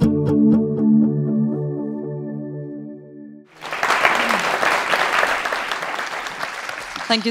Thank you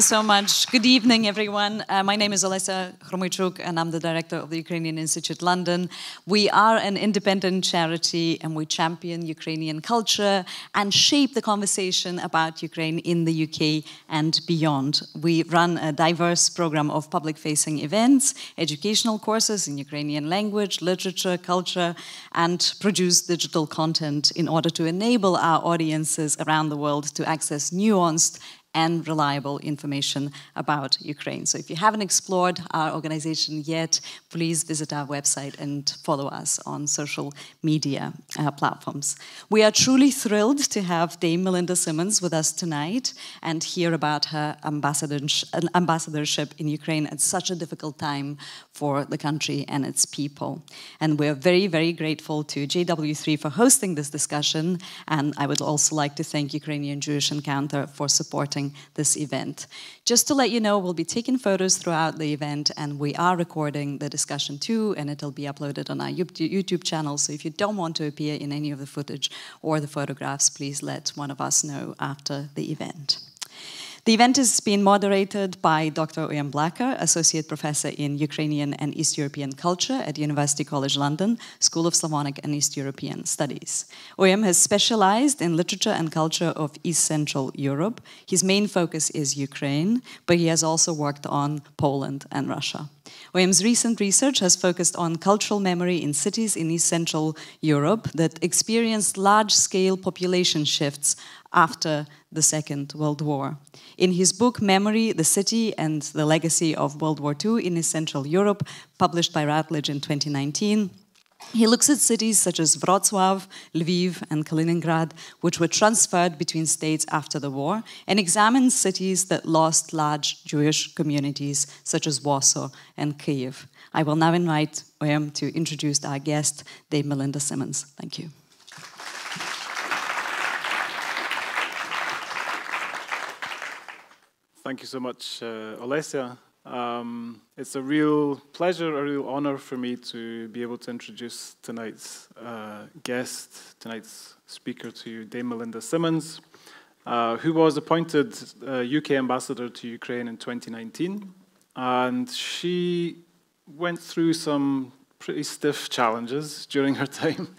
so much. Good evening, everyone. Uh, my name is Olesya Khromeychuk, and I'm the director of the Ukrainian Institute London. We are an independent charity, and we champion Ukrainian culture and shape the conversation about Ukraine in the UK and beyond. We run a diverse program of public facing events, educational courses in Ukrainian language, literature, culture, and produce digital content in order to enable our audiences around the world to access nuanced and reliable information about Ukraine. So if you haven't explored our organization yet, please visit our website and follow us on social media uh, platforms. We are truly thrilled to have Dame Melinda Simmons with us tonight and hear about her ambassadorship in Ukraine at such a difficult time for the country and its people. And we're very, very grateful to JW3 for hosting this discussion. And I would also like to thank Ukrainian Jewish Encounter for supporting this event. Just to let you know, we'll be taking photos throughout the event and we are recording the discussion too, and it'll be uploaded on our YouTube channel. So if you don't want to appear in any of the footage or the photographs, please let one of us know after the event. The event is being moderated by Dr. Uilleam Blacker, Associate Professor in Ukrainian and East European Culture at University College London, School of Slavonic and East European Studies. Uilleam has specialized in literature and culture of East Central Europe. His main focus is Ukraine, but he has also worked on Poland and Russia. Uilleam's recent research has focused on cultural memory in cities in East Central Europe that experienced large scale population shifts after the Second World War. In his book Memory, the City and the Legacy of World War II in Central Europe, published by Routledge in 2019, he looks at cities such as Wrocław, Lviv, and Kaliningrad, which were transferred between states after the war, and examines cities that lost large Jewish communities, such as Warsaw and Kiev. I will now invite Uilleam to introduce our guest, Dame Melinda Simmons. Thank you. Thank you so much, uh, Olesya. Um, it's a real pleasure, a real honor for me to be able to introduce tonight's uh, guest, tonight's speaker to you, Dame Melinda Simmons, uh, who was appointed UK uh, ambassador to Ukraine in 2019. And she went through some pretty stiff challenges during her time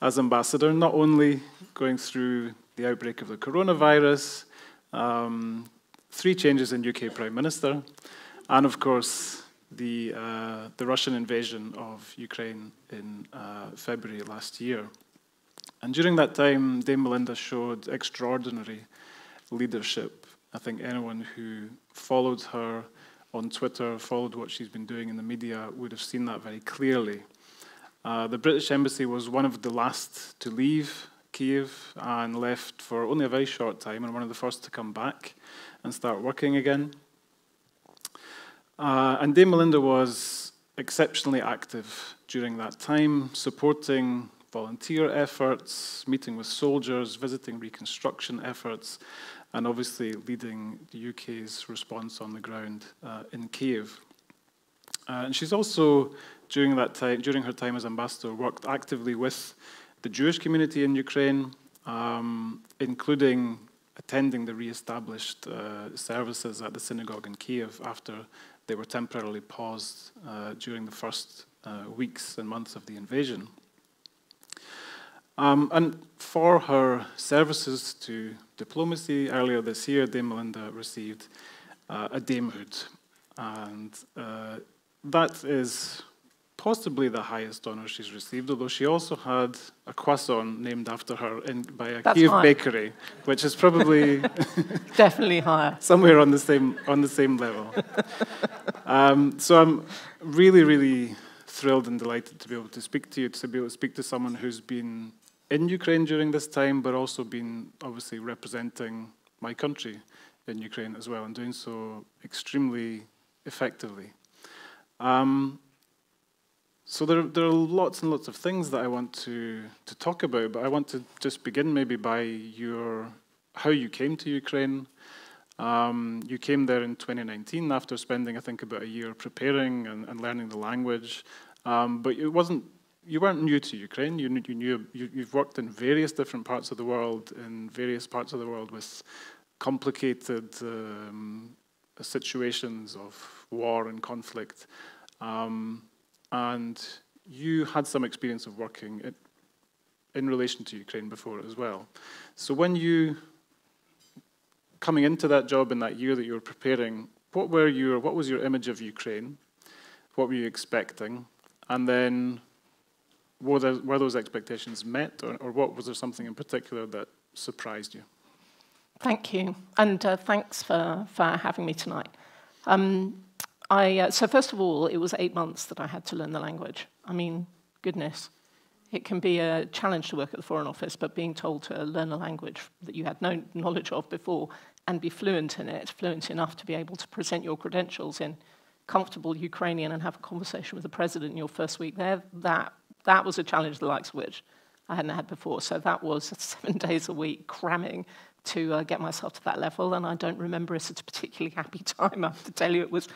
as ambassador, not only going through the outbreak of the coronavirus, um, three changes in UK Prime Minister, and of course, the, uh, the Russian invasion of Ukraine in uh, February last year. And during that time, Dame Melinda showed extraordinary leadership. I think anyone who followed her on Twitter, followed what she's been doing in the media, would have seen that very clearly. Uh, the British Embassy was one of the last to leave Kiev and left for only a very short time and one of the first to come back and start working again. Uh, and Dame Melinda was exceptionally active during that time, supporting volunteer efforts, meeting with soldiers, visiting reconstruction efforts, and obviously leading the UK's response on the ground uh, in Kiev. Uh, and she's also, during that time, during her time as ambassador, worked actively with the Jewish community in Ukraine, um, including attending the re-established uh, services at the synagogue in Kiev after they were temporarily paused uh, during the first uh, weeks and months of the invasion. Um, and for her services to diplomacy, earlier this year, Dame Melinda received uh, a damehood. And uh, that is possibly the highest honor she's received, although she also had a croissant named after her in, by a That's Kiev high. bakery, which is probably definitely higher, somewhere on the same on the same level. um, so I'm really, really thrilled and delighted to be able to speak to you, to be able to speak to someone who's been in Ukraine during this time, but also been obviously representing my country in Ukraine as well, and doing so extremely effectively. Um, so there, there are lots and lots of things that I want to, to talk about, but I want to just begin maybe by your how you came to Ukraine. Um, you came there in 2019 after spending, I think, about a year preparing and, and learning the language. Um, but it wasn't you weren't new to Ukraine. You, you knew you, have worked in various different parts of the world, in various parts of the world with complicated um, situations of war and conflict, um, and you had some experience of working in, relation to Ukraine before as well. So when you coming into that job in that year that you were preparing, what were your what was your image of Ukraine? What were you expecting? And then were, there, were those expectations met, or, or, what was there something in particular that surprised you? Thank you, and uh, thanks for, for having me tonight. Um, I, uh, so first of all, it was eight months that I had to learn the language. I mean, goodness, it can be a challenge to work at the Foreign Office, but being told to learn a language that you had no knowledge of before and be fluent in it, fluent enough to be able to present your credentials in comfortable Ukrainian and have a conversation with the president in your first week there, that that was a challenge the likes of which I hadn't had before. So that was seven days a week cramming to uh, get myself to that level. And I don't remember it as a particularly happy time. I have to tell you, it was,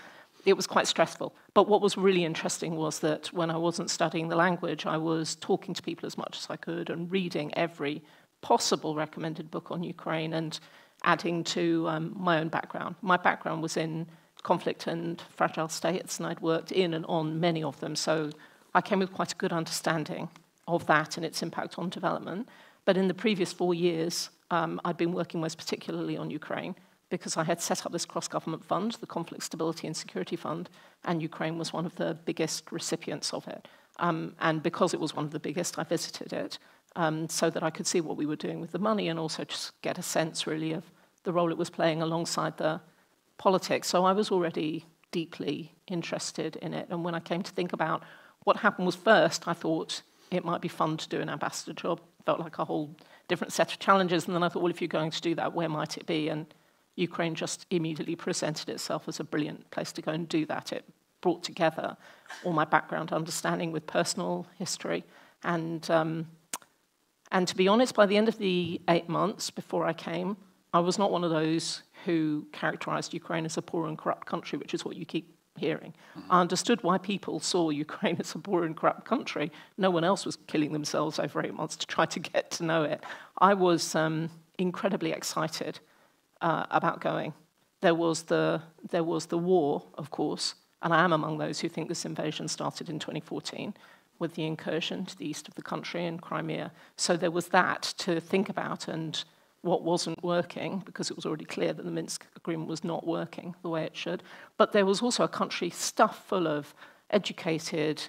it was quite stressful. But what was really interesting was that when I wasn't studying the language, I was talking to people as much as I could and reading every possible recommended book on Ukraine and adding to um, my own background. My background was in conflict and fragile states, and I'd worked in and on many of them. So I came with quite a good understanding of that and its impact on development. But in the previous four years, um, I'd been working most particularly on Ukraine because I had set up this cross government fund, the Conflict Stability and Security Fund, and Ukraine was one of the biggest recipients of it. Um, and because it was one of the biggest, I visited it um, so that I could see what we were doing with the money and also just get a sense, really, of the role it was playing alongside the politics. So I was already deeply interested in it. And when I came to think about what happened was first, I thought it might be fun to do an ambassador job. Felt like a whole different set of challenges. And then I thought, well, if you're going to do that, where might it be? And Ukraine just immediately presented itself as a brilliant place to go and do that. It brought together all my background understanding with personal history. And, um, and to be honest, by the end of the eight months before I came, I was not one of those who characterized Ukraine as a poor and corrupt country, which is what you keep hearing. Mm-hmm. I understood why people saw Ukraine as a poor and corrupt country. No one else was killing themselves over eight months to try to get to know it. I was um, incredibly excited uh, about going. There was, the, there was the war, of course, and I am among those who think this invasion started in 2014 with the incursion to the east of the country in Crimea. So there was that to think about and what wasn't working, because it was already clear that the Minsk agreement was not working the way it should. But there was also a country stuffed full of educated,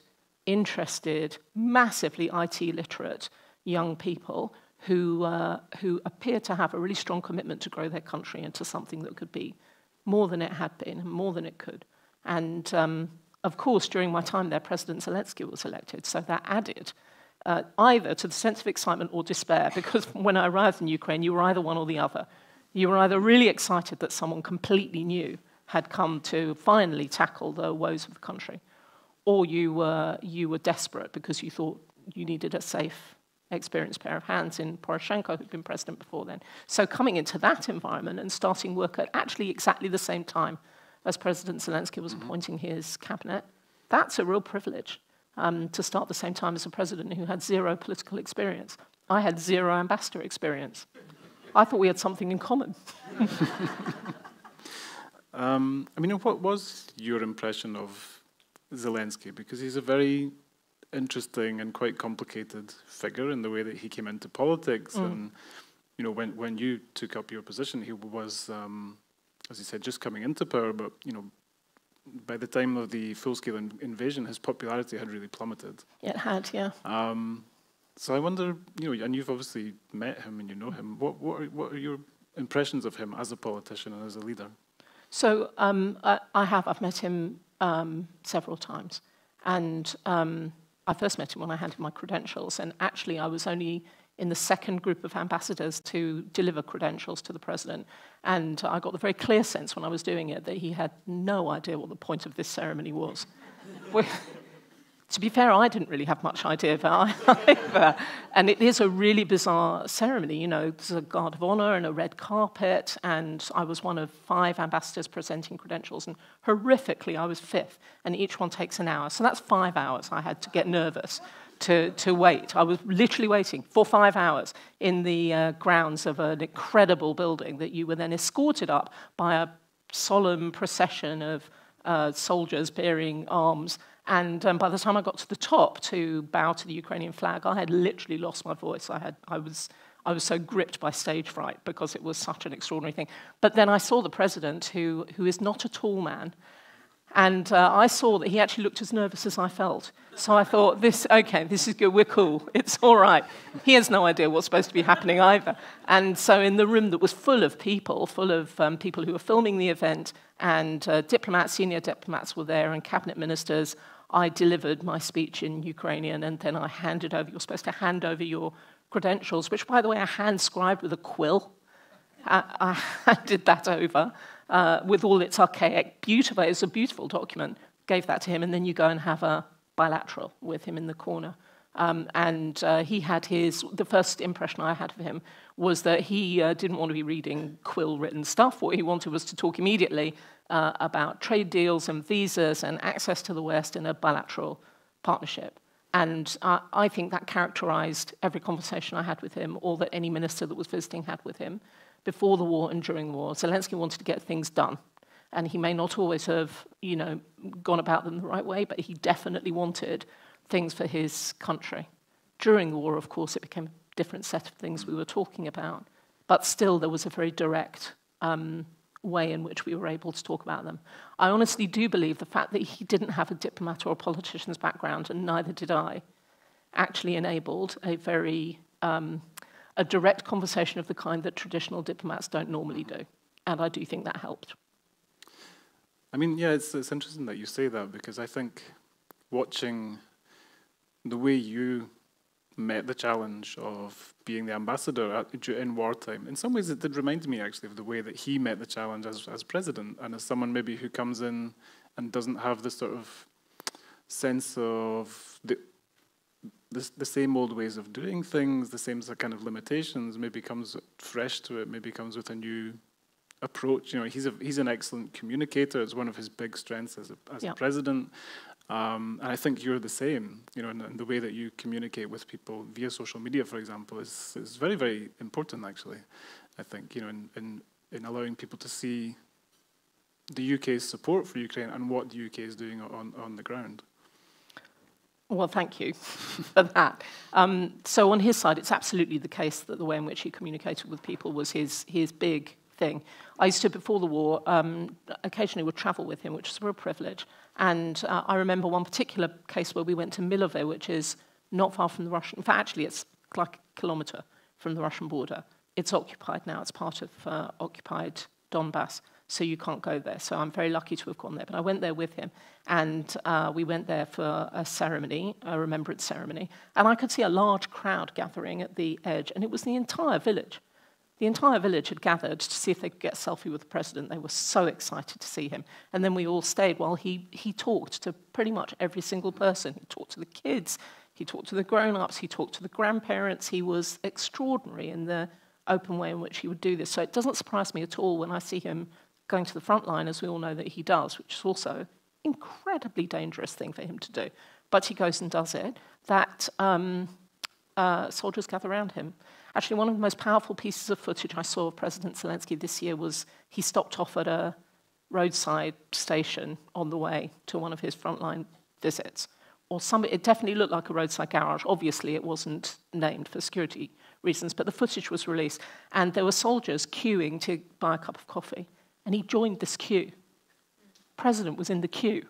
interested, massively IT literate young people who, uh, who appeared to have a really strong commitment to grow their country into something that could be more than it had been, more than it could. And um, of course, during my time there, President Zelensky was elected, so that added uh, either to the sense of excitement or despair, because when I arrived in Ukraine, you were either one or the other. You were either really excited that someone completely new had come to finally tackle the woes of the country, or you were, you were desperate because you thought you needed a safe, experienced pair of hands in Poroshenko, who'd been president before then. So coming into that environment and starting work at actually exactly the same time as President Zelensky was mm-hmm. appointing his cabinet, that's a real privilege um, to start the same time as a president who had zero political experience. I had zero ambassador experience. I thought we had something in common. um, I mean, what was your impression of Zelensky? Because he's a very interesting and quite complicated figure in the way that he came into politics. Mm. And you know, when when you took up your position, he was, um, as you said, just coming into power, but you know, by the time of the full-scale in invasion, his popularity had really plummeted. It had, yeah. Um, so I wonder, you know, and you've obviously met him and you know him. What what are, what are your impressions of him as a politician and as a leader? So um, I, I, have. I've met him um, several times, and um, I first met him when I handed my credentials, and actually I was only in the second group of ambassadors to deliver credentials to the president. And I got the very clear sense when I was doing it that he had no idea what the point of this ceremony was. to be fair, I didn't really have much idea either. and it is a really bizarre ceremony. You know, there's a guard of honor and a red carpet, and I was one of five ambassadors presenting credentials, and horrifically, I was fifth, and each one takes an hour. So that's five hours I had to get nervous to, to wait. I was literally waiting for five hours in the uh, grounds of an incredible building that you were then escorted up by a solemn procession of uh, soldiers bearing arms. And um, by the time I got to the top to bow to the Ukrainian flag, I had literally lost my voice. I, had, I, was, I was so gripped by stage fright because it was such an extraordinary thing. But then I saw the president, who, who is not a tall man, and uh, I saw that he actually looked as nervous as I felt. So I thought, this, okay, this is good, we're cool, it's all right. He has no idea what's supposed to be happening either. And so in the room that was full of people, full of um, people who were filming the event, and uh, diplomats, senior diplomats were there, and cabinet ministers, I delivered my speech in Ukrainian, and then I handed over, you're supposed to hand over your credentials, which, by the way, I hand scribed with a quill. I, I handed that over uh, with all its archaic, beautiful, it's a beautiful document, gave that to him, and then you go and have a bilateral with him in the corner. Um, and uh, he had his, the first impression I had of him was that he uh, didn't want to be reading quill written stuff. What he wanted was to talk immediately uh, about trade deals and visas and access to the West in a bilateral partnership. And I think that characterized every conversation I had with him, or that any minister that was visiting had with him before the war and during the war. Zelensky wanted to get things done. And he may not always have, you know, gone about them the right way, but he definitely wanted things for his country. During the war, of course, it became a different set of things we were talking about. But still, there was a very direct um, way in which we were able to talk about them. I honestly do believe the fact that he didn't have a diplomat or a politician's background, and neither did I, actually enabled a very um, a direct conversation of the kind that traditional diplomats don't normally do. And I do think that helped. I mean, yeah, it's, it's interesting that you say that because I think watching the way you met the challenge of being the ambassador at, in wartime, in some ways it did remind me actually of the way that he met the challenge as, as president and as someone maybe who comes in and doesn't have this sort of sense of the the, the same old ways of doing things, the same kind of limitations, maybe comes fresh to it, maybe comes with a new approach. You know, he's a, he's an excellent communicator. It's one of his big strengths as a, as yeah. a president. Um, and I think you're the same. You know, in, in, the way that you communicate with people via social media, for example, is is very very important. Actually, I think you know, in in, in allowing people to see the UK's support for Ukraine and what the UK is doing on on the ground. Well, thank you for that. Um, so on his side, it's absolutely the case that the way in which he communicated with people was his, his big thing. I used to, before the war, um, occasionally would travel with him, which was a real privilege. And uh, I remember one particular case where we went to Milove, which is not far from the Russian, in fact, actually, it's like a kilometre from the Russian border. It's occupied now, it's part of uh, occupied Donbass so you can't go there. So I'm very lucky to have gone there. But I went there with him, and uh, we went there for a ceremony, a remembrance ceremony, and I could see a large crowd gathering at the edge, and it was the entire village. The entire village had gathered to see if they could get a selfie with the president. They were so excited to see him. And then we all stayed while he, he talked to pretty much every single person. He talked to the kids, he talked to the grown ups, he talked to the grandparents. He was extraordinary in the open way in which he would do this. So it doesn't surprise me at all when I see him going to the front line, as we all know that he does, which is also an incredibly dangerous thing for him to do. But he goes and does it. That um, uh, soldiers gather around him. Actually, one of the most powerful pieces of footage I saw of President Zelensky this year was he stopped off at a roadside station on the way to one of his frontline visits. Or some, it definitely looked like a roadside garage. Obviously, it wasn't named for security reasons, but the footage was released. And there were soldiers queuing to buy a cup of coffee and he joined this queue. President was in the queue.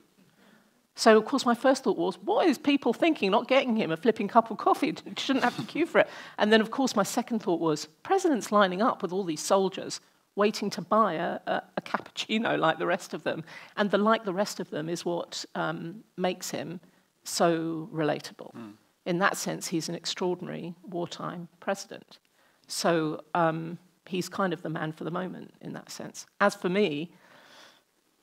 So, of course, my first thought was, what is people thinking, not getting him a flipping cup of coffee? shouldn't have to queue for it. And then, of course, my second thought was, President's lining up with all these soldiers waiting to buy a, a, a cappuccino like the rest of them. And the like the rest of them is what um, makes him so relatable. Mm. In that sense, he's an extraordinary wartime president. So, um, he's kind of the man for the moment in that sense. As for me,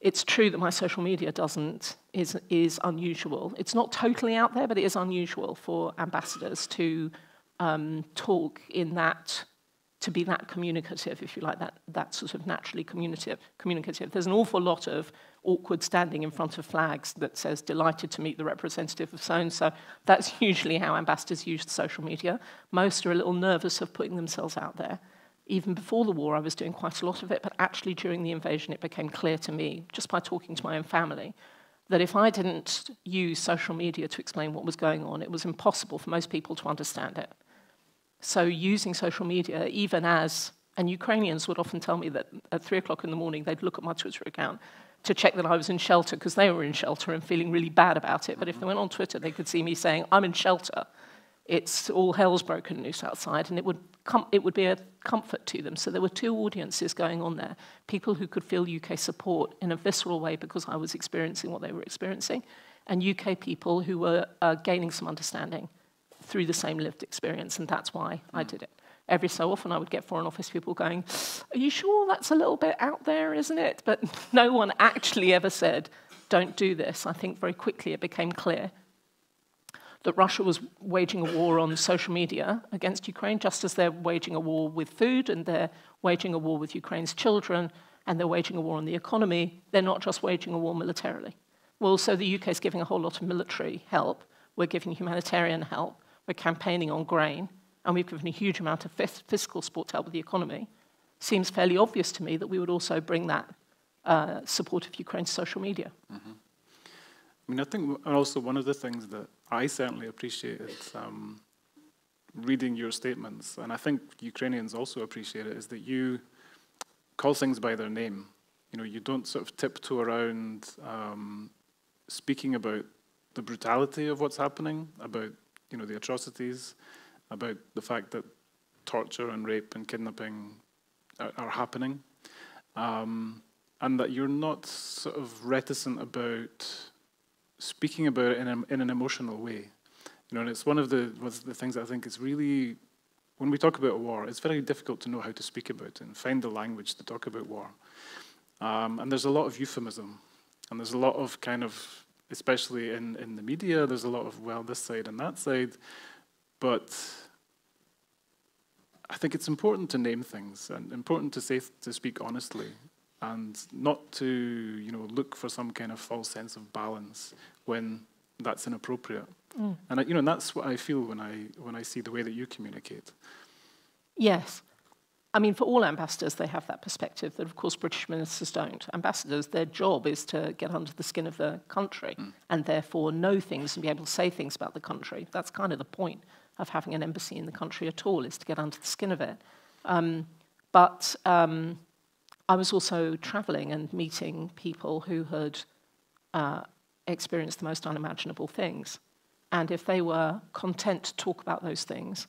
it's true that my social media doesn't is is unusual. It's not totally out there, but it is unusual for ambassadors to um, talk in that to be that communicative, if you like, that, that sort of naturally communicative, communicative. There's an awful lot of awkward standing in front of flags that says, delighted to meet the representative of so-and-so. That's usually how ambassadors use social media. Most are a little nervous of putting themselves out there. Even before the war, I was doing quite a lot of it, but actually during the invasion, it became clear to me, just by talking to my own family, that if I didn't use social media to explain what was going on, it was impossible for most people to understand it. So using social media, even as, and Ukrainians would often tell me that at three o'clock in the morning, they'd look at my Twitter account to check that I was in shelter because they were in shelter and feeling really bad about it. But if they went on Twitter, they could see me saying, I'm in shelter. It's all hell's broken loose outside, and it would, it would be a comfort to them. So there were two audiences going on there people who could feel UK support in a visceral way because I was experiencing what they were experiencing, and UK people who were uh, gaining some understanding through the same lived experience, and that's why I did it. Every so often, I would get Foreign Office people going, Are you sure that's a little bit out there, isn't it? But no one actually ever said, Don't do this. I think very quickly it became clear that Russia was waging a war on social media against Ukraine, just as they're waging a war with food and they're waging a war with Ukraine's children and they're waging a war on the economy. They're not just waging a war militarily. Well, so the UK is giving a whole lot of military help. We're giving humanitarian help. We're campaigning on grain, and we've given a huge amount of fiscal support to help with the economy. Seems fairly obvious to me that we would also bring that uh, support of Ukraine's social media. Mm-hmm. I mean, I think also one of the things that I certainly appreciated um, reading your statements, and I think Ukrainians also appreciate it, is that you call things by their name. You know, you don't sort of tiptoe around um, speaking about the brutality of what's happening, about you know, the atrocities, about the fact that torture and rape and kidnapping are, are happening, um, and that you're not sort of reticent about speaking about it in, a, in an emotional way. You know, and it's one of the, the things I think is really, when we talk about war, it's very difficult to know how to speak about it and find the language to talk about war. Um, and there's a lot of euphemism, and there's a lot of kind of especially in, in the media, there's a lot of, well, this side and that side. But I think it's important to name things and important to say to speak honestly and not to you know look for some kind of false sense of balance when that's inappropriate. Mm. And I, you know and that's what I feel when I when I see the way that you communicate. Yes, I mean, for all ambassadors, they have that perspective that, of course, British ministers don't. Ambassadors, their job is to get under the skin of the country mm. and therefore know things and be able to say things about the country. That's kind of the point of having an embassy in the country at all, is to get under the skin of it. Um, but um, I was also traveling and meeting people who had uh, experienced the most unimaginable things. And if they were content to talk about those things,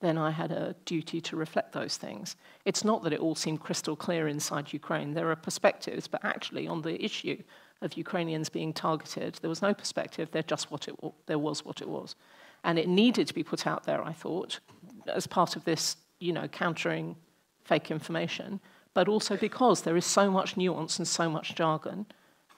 then I had a duty to reflect those things. It's not that it all seemed crystal clear inside Ukraine. There are perspectives, but actually, on the issue of Ukrainians being targeted, there was no perspective. There just what it there was what it was, and it needed to be put out there. I thought, as part of this, you know, countering fake information, but also because there is so much nuance and so much jargon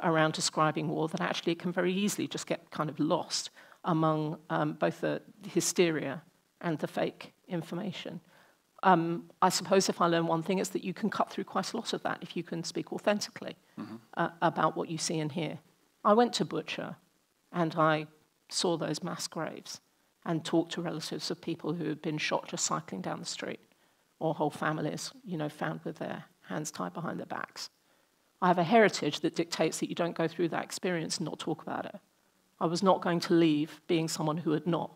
around describing war that actually it can very easily just get kind of lost among um, both the hysteria and the fake information. Um, I suppose if I learn one thing, it's that you can cut through quite a lot of that if you can speak authentically mm-hmm. uh, about what you see and hear. I went to Bucha and I saw those mass graves and talked to relatives of people who had been shot just cycling down the street or whole families, you know, found with their hands tied behind their backs. I have a heritage that dictates that you don't go through that experience and not talk about it. I was not going to leave being someone who had not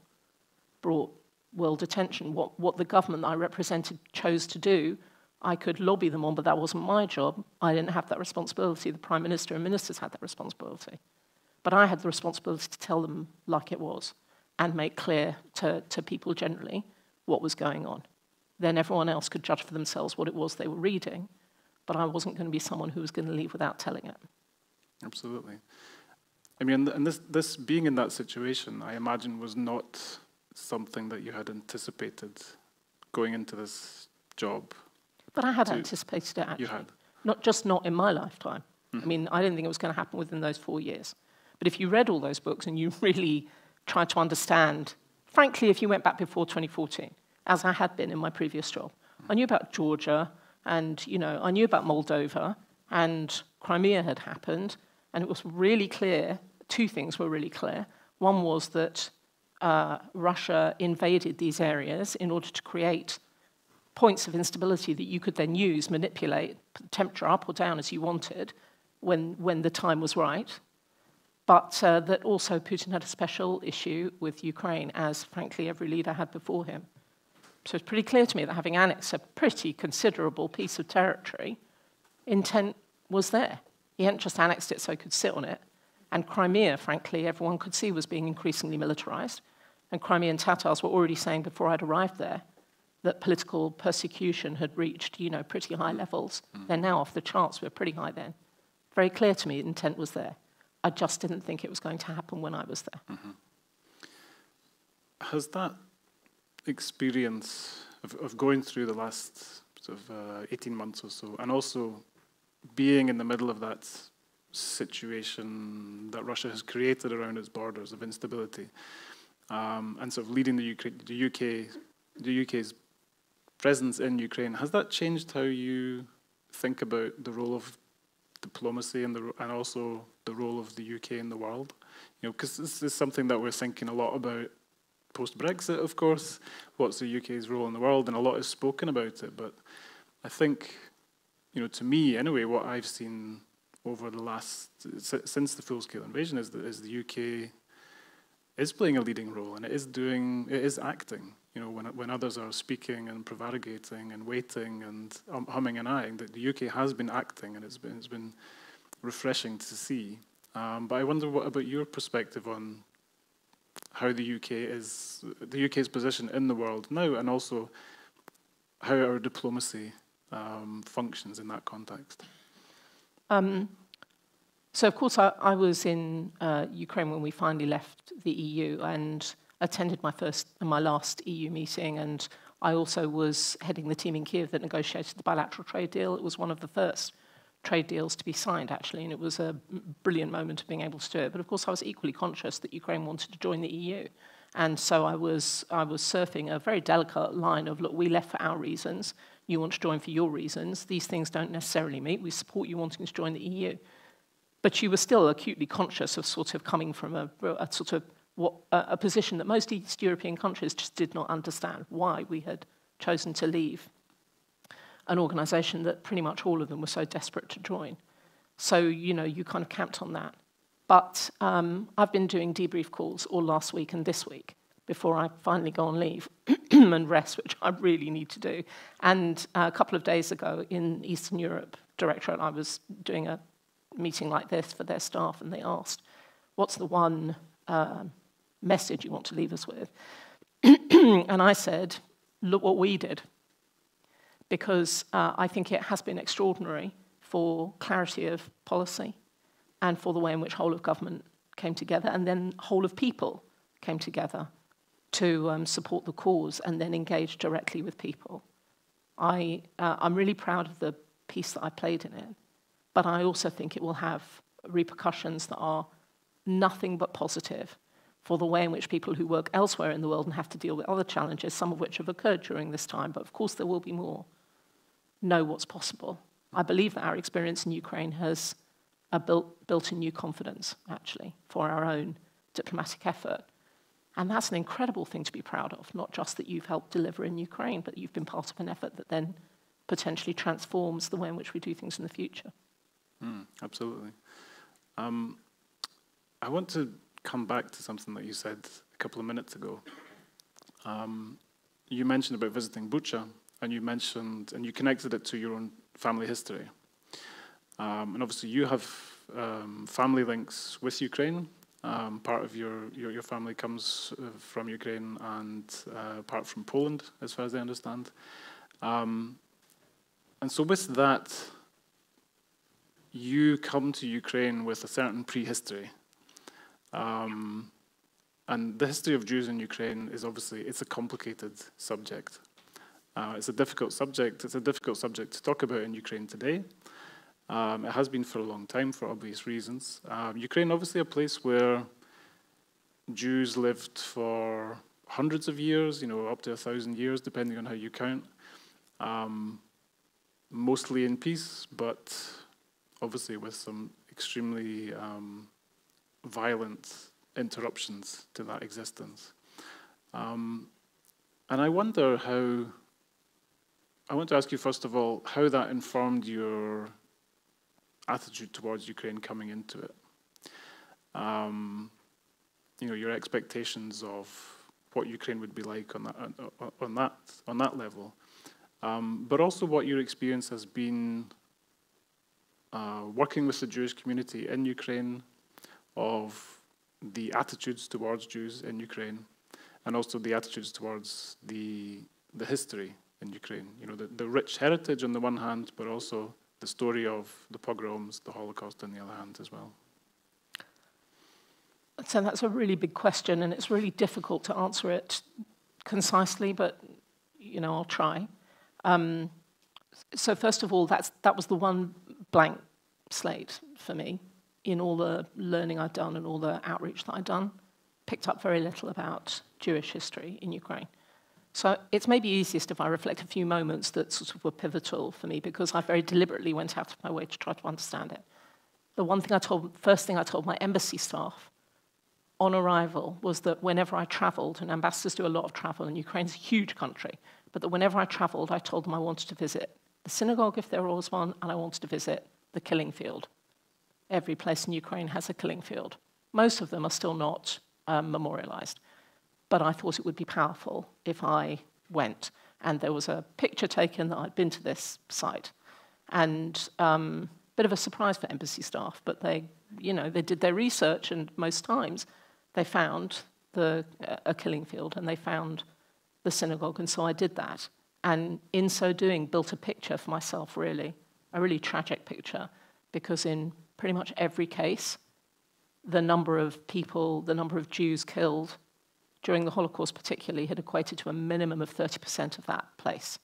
brought world attention. What, what the government I represented chose to do, I could lobby them on, but that wasn't my job. I didn't have that responsibility. The Prime Minister and ministers had that responsibility. But I had the responsibility to tell them like it was and make clear to, to people generally what was going on. Then everyone else could judge for themselves what it was they were reading, but I wasn't going to be someone who was going to leave without telling it. Absolutely. I mean, and this, this being in that situation, I imagine, was not something that you had anticipated going into this job? But I had anticipated it actually. You had? Not just not in my lifetime. Mm. I mean, I didn't think it was going to happen within those four years. But if you read all those books and you really tried to understand, frankly, if you went back before 2014, as I had been in my previous job. I knew about Georgia, and you know, I knew about Moldova, and Crimea had happened, and it was really clear. Two things were really clear. One was that uh, Russia invaded these areas in order to create points of instability that you could then use, manipulate, put the temperature up or down as you wanted when, when the time was right. But uh, that also Putin had a special issue with Ukraine, as frankly every leader had before him. So it's pretty clear to me that having annexed a pretty considerable piece of territory, intent was there. He hadn't just annexed it so he could sit on it. And Crimea, frankly, everyone could see was being increasingly militarized. And Crimean Tatars were already saying before I'd arrived there that political persecution had reached, you know, pretty high levels. Mm. They're now off the charts. We're pretty high then. Very clear to me, intent was there. I just didn't think it was going to happen when I was there. Mm-hmm. Has that experience of, of going through the last sort of uh, 18 months or so, and also being in the middle of that situation that Russia has created around its borders of instability, um, and sort of leading the UK, the UK, the UK's presence in Ukraine, has that changed how you think about the role of diplomacy and the and also the role of the UK in the world? You know, because this is something that we're thinking a lot about post Brexit, of course. What's the UK's role in the world, and a lot is spoken about it. But I think, you know, to me anyway, what I've seen over the last since the full-scale invasion is that is the UK is playing a leading role and it is doing it is acting you know when when others are speaking and prevaricating and waiting and um, humming and ahhing that the UK has been acting and it's been it's been refreshing to see um, but I wonder what about your perspective on how the UK is the UK's position in the world now and also how our diplomacy um, functions in that context um, so, of course, I, I was in uh, Ukraine when we finally left the EU and attended my first and my last EU meeting. And I also was heading the team in Kiev that negotiated the bilateral trade deal. It was one of the first trade deals to be signed, actually, and it was a brilliant moment of being able to do it. But of course, I was equally conscious that Ukraine wanted to join the EU. And so I was, I was surfing a very delicate line of, look, we left for our reasons, you want to join for your reasons. These things don't necessarily meet. We support you wanting to join the EU. But you were still acutely conscious of sort of coming from a, a sort of what, a, a position that most East European countries just did not understand why we had chosen to leave an organization that pretty much all of them were so desperate to join. So, you know, you kind of camped on that. But um, I've been doing debrief calls all last week and this week before I finally go on leave and rest, which I really need to do. And uh, a couple of days ago in Eastern Europe Directorate, I was doing a meeting like this for their staff, and they asked, What's the one uh, message you want to leave us with? and I said, Look what we did. Because uh, I think it has been extraordinary for clarity of policy and for the way in which whole of government came together and then whole of people came together to um, support the cause and then engage directly with people. I, uh, I'm really proud of the piece that I played in it, but I also think it will have repercussions that are nothing but positive for the way in which people who work elsewhere in the world and have to deal with other challenges, some of which have occurred during this time, but of course there will be more, know what's possible. I believe that our experience in Ukraine has uh, built, built a new confidence, actually, for our own diplomatic effort. And that's an incredible thing to be proud of, not just that you've helped deliver in Ukraine, but you've been part of an effort that then potentially transforms the way in which we do things in the future. Mm, absolutely. Um, I want to come back to something that you said a couple of minutes ago. Um, you mentioned about visiting Bucha, and you mentioned, and you connected it to your own family history. Um, and obviously, you have um, family links with Ukraine. Um, part of your, your, your family comes uh, from Ukraine and uh, part from Poland, as far as I understand. Um, and so, with that, you come to Ukraine with a certain prehistory. Um, and the history of Jews in Ukraine is obviously it's a complicated subject. Uh, it's a difficult subject. It's a difficult subject to talk about in Ukraine today. Um, it has been for a long time for obvious reasons. Um, Ukraine, obviously, a place where Jews lived for hundreds of years, you know, up to a thousand years, depending on how you count. um, mostly in peace, but obviously with some extremely um, violent interruptions to that existence. Um, and I wonder how, I want to ask you first of all, how that informed your attitude towards Ukraine coming into it. Um, you know, your expectations of what Ukraine would be like on that, on, on that, on that level, um, but also what your experience has been uh, working with the Jewish community in Ukraine, of the attitudes towards Jews in Ukraine, and also the attitudes towards the the history in Ukraine. You know, the, the rich heritage on the one hand, but also the story of the pogroms, the Holocaust on the other hand as well. So that's a really big question, and it's really difficult to answer it concisely, but you know, I'll try. Um, so first of all, that's, that was the one blank slate for me in all the learning I'd done and all the outreach that I'd done. Picked up very little about Jewish history in Ukraine. So it's maybe easiest if I reflect a few moments that sort of were pivotal for me because I very deliberately went out of my way to try to understand it. The one thing I told, first thing I told my embassy staff on arrival was that whenever I traveled, and ambassadors do a lot of travel, and Ukraine's a huge country, but that whenever I traveled, I told them I wanted to visit the synagogue if there was one, and I wanted to visit the killing field. Every place in Ukraine has a killing field. Most of them are still not um, memorialized but I thought it would be powerful if I went. And there was a picture taken that I'd been to this site. And um, bit of a surprise for embassy staff, but they, you know, they did their research, and most times they found the, a killing field, and they found the synagogue, and so I did that. And in so doing, built a picture for myself, really, a really tragic picture, because in pretty much every case, the number of people, the number of Jews killed during the Holocaust particularly, had equated to a minimum of 30% of that place.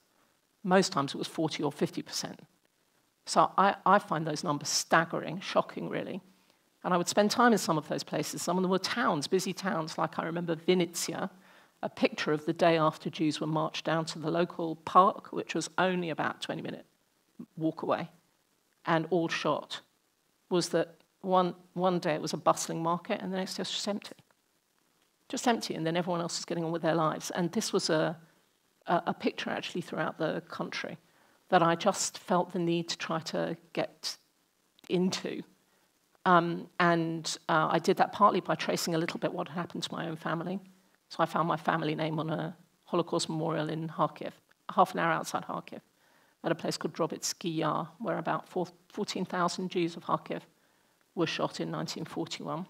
Most times it was 40 or 50%. So I, I find those numbers staggering, shocking, really. And I would spend time in some of those places. Some of them were towns, busy towns, like I remember Vinnytsia, a picture of the day after Jews were marched down to the local park, which was only about 20 minute walk away, and all shot, was that one, one day it was a bustling market and the next day it was just empty just empty, and then everyone else is getting on with their lives. And this was a, a, a picture actually throughout the country that I just felt the need to try to get into. Um, and uh, I did that partly by tracing a little bit what had happened to my own family. So I found my family name on a Holocaust memorial in Kharkiv, half an hour outside Kharkiv, at a place called Drobytsky Yar, where about 14,000 Jews of Kharkiv were shot in 1941.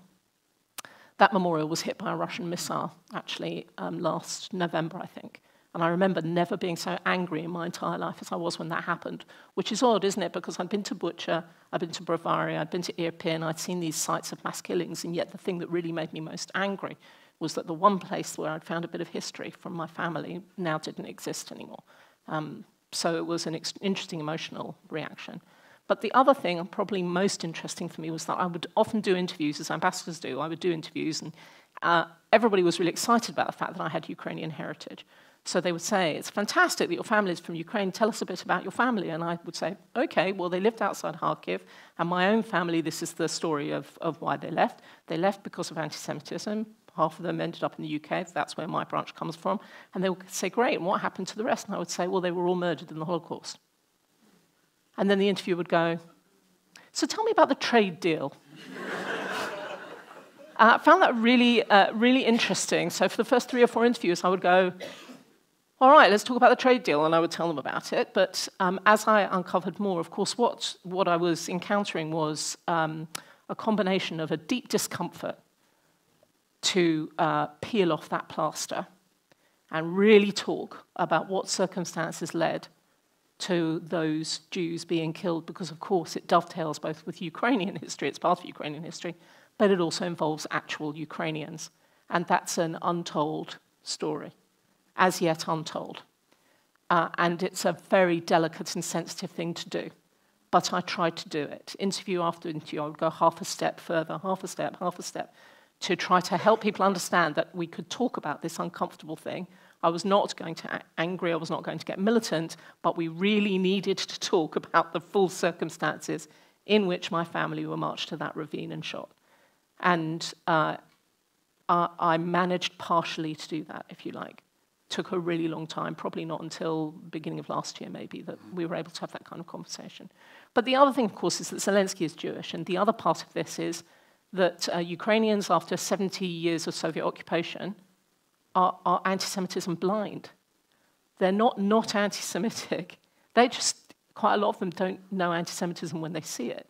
That memorial was hit by a Russian missile, actually, um, last November, I think. And I remember never being so angry in my entire life as I was when that happened, which is odd, isn't it? Because I'd been to Bucha, I'd been to Brovary, I'd been to Irpin, I'd seen these sites of mass killings, and yet the thing that really made me most angry was that the one place where I'd found a bit of history from my family now didn't exist anymore. Um, so it was an interesting emotional reaction. But the other thing, probably most interesting for me, was that I would often do interviews, as ambassadors do. I would do interviews, and uh, everybody was really excited about the fact that I had Ukrainian heritage. So they would say, It's fantastic that your family is from Ukraine. Tell us a bit about your family. And I would say, Okay, well, they lived outside Kharkiv. And my own family, this is the story of, of why they left. They left because of anti Semitism. Half of them ended up in the UK. That's where my branch comes from. And they would say, Great, and what happened to the rest? And I would say, Well, they were all murdered in the Holocaust. And then the interviewer would go, So tell me about the trade deal. I found that really, uh, really interesting. So for the first three or four interviews, I would go, all right, let's talk about the trade deal, and I would tell them about it. But um, as I uncovered more, of course, what, what I was encountering was um, a combination of a deep discomfort to uh, peel off that plaster and really talk about what circumstances led to those Jews being killed because, of course, it dovetails both with Ukrainian history, it's part of Ukrainian history, but it also involves actual Ukrainians. And that's an untold story, as yet untold. Uh, and it's a very delicate and sensitive thing to do. But I tried to do it. Interview after interview, I would go half a step further, half a step, half a step, to try to help people understand that we could talk about this uncomfortable thing. I was not going to act angry, I was not going to get militant, but we really needed to talk about the full circumstances in which my family were marched to that ravine and shot. And uh, I, I managed partially to do that, if you like. Took a really long time, probably not until beginning of last year, maybe, that we were able to have that kind of conversation. But the other thing, of course, is that Zelensky is Jewish, and the other part of this is that uh, Ukrainians, after 70 years of Soviet occupation, are, are anti-Semitism blind. They're not not anti-Semitic. They just, quite a lot of them don't know anti-Semitism when they see it.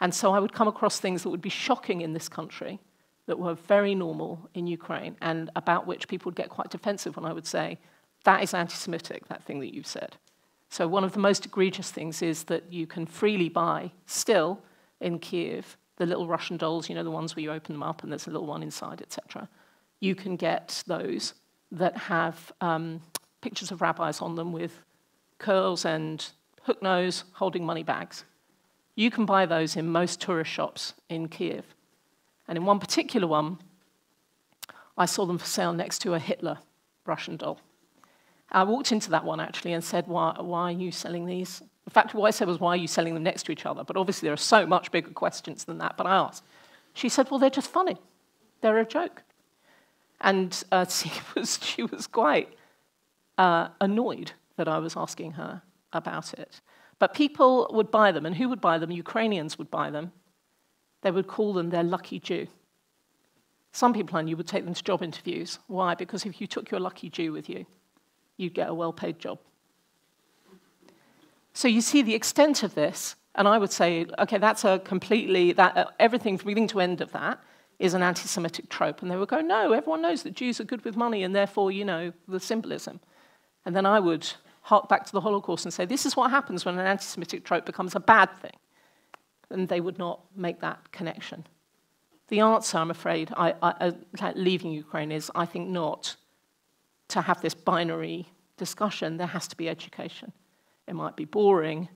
And so I would come across things that would be shocking in this country, that were very normal in Ukraine, and about which people would get quite defensive when I would say, that is anti-Semitic, that thing that you've said. So one of the most egregious things is that you can freely buy, still, in Kiev, the little Russian dolls, you know, the ones where you open them up and there's a little one inside, etc. You can get those that have um, pictures of rabbis on them with curls and hook nose holding money bags. You can buy those in most tourist shops in Kiev. And in one particular one, I saw them for sale next to a Hitler Russian doll. I walked into that one actually and said, why, why, are you selling these? In fact, what I said was, why are you selling them next to each other? But obviously, there are so much bigger questions than that. But I asked. She said, well, they're just funny. They're a joke. And uh, she, was, she was quite uh, annoyed that I was asking her about it. But people would buy them. And who would buy them? Ukrainians would buy them. They would call them their lucky Jew. Some people I knew would take them to job interviews. Why? Because if you took your lucky Jew with you, you'd get a well paid job. So you see the extent of this, and I would say, okay, that's a completely, that, uh, everything from beginning to end of that is an anti Semitic trope. And they would go, no, everyone knows that Jews are good with money, and therefore, you know, the symbolism. And then I would hark back to the Holocaust and say, this is what happens when an anti Semitic trope becomes a bad thing. And they would not make that connection. The answer, I'm afraid, I, I, uh, leaving Ukraine is I think not to have this binary discussion, there has to be education. It might be boring,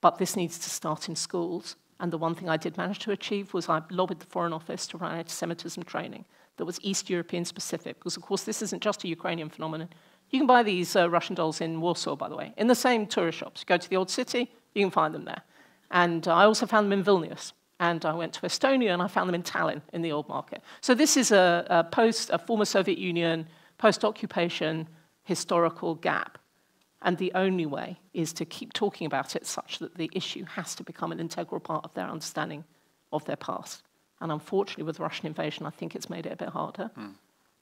but this needs to start in schools. And the one thing I did manage to achieve was I lobbied the Foreign Office to run anti Semitism training that was East European specific, because, of course, this isn't just a Ukrainian phenomenon. You can buy these uh, Russian dolls in Warsaw, by the way, in the same tourist shops. You go to the old city, you can find them there. And I also found them in Vilnius. And I went to Estonia and I found them in Tallinn in the old market. So this is a, a post, a former Soviet Union post occupation historical gap. And the only way is to keep talking about it such that the issue has to become an integral part of their understanding of their past. And unfortunately, with the Russian invasion, I think it's made it a bit harder. Mm.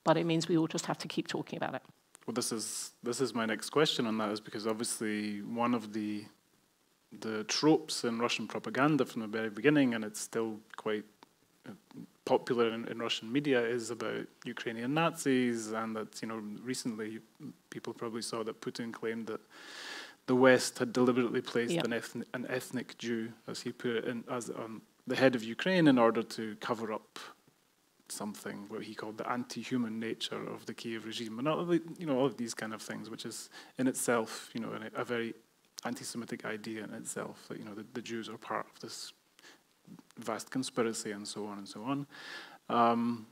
But it means we all just have to keep talking about it. Well, this is this is my next question on that, is because obviously one of the the tropes in Russian propaganda from the very beginning, and it's still quite popular in, in, Russian media is about Ukrainian Nazis, and that you know recently people probably saw that Putin claimed that the West had deliberately placed yep. an, ethnic, an ethnic Jew, as he put it, in, as on the head of Ukraine in order to cover up something what he called the anti-human nature of the Kiev regime, and all of the, you know all of these kind of things, which is in itself you know a, a very anti-Semitic idea in itself that you know the, the Jews are part of this vast conspiracy and so on and so on. Um,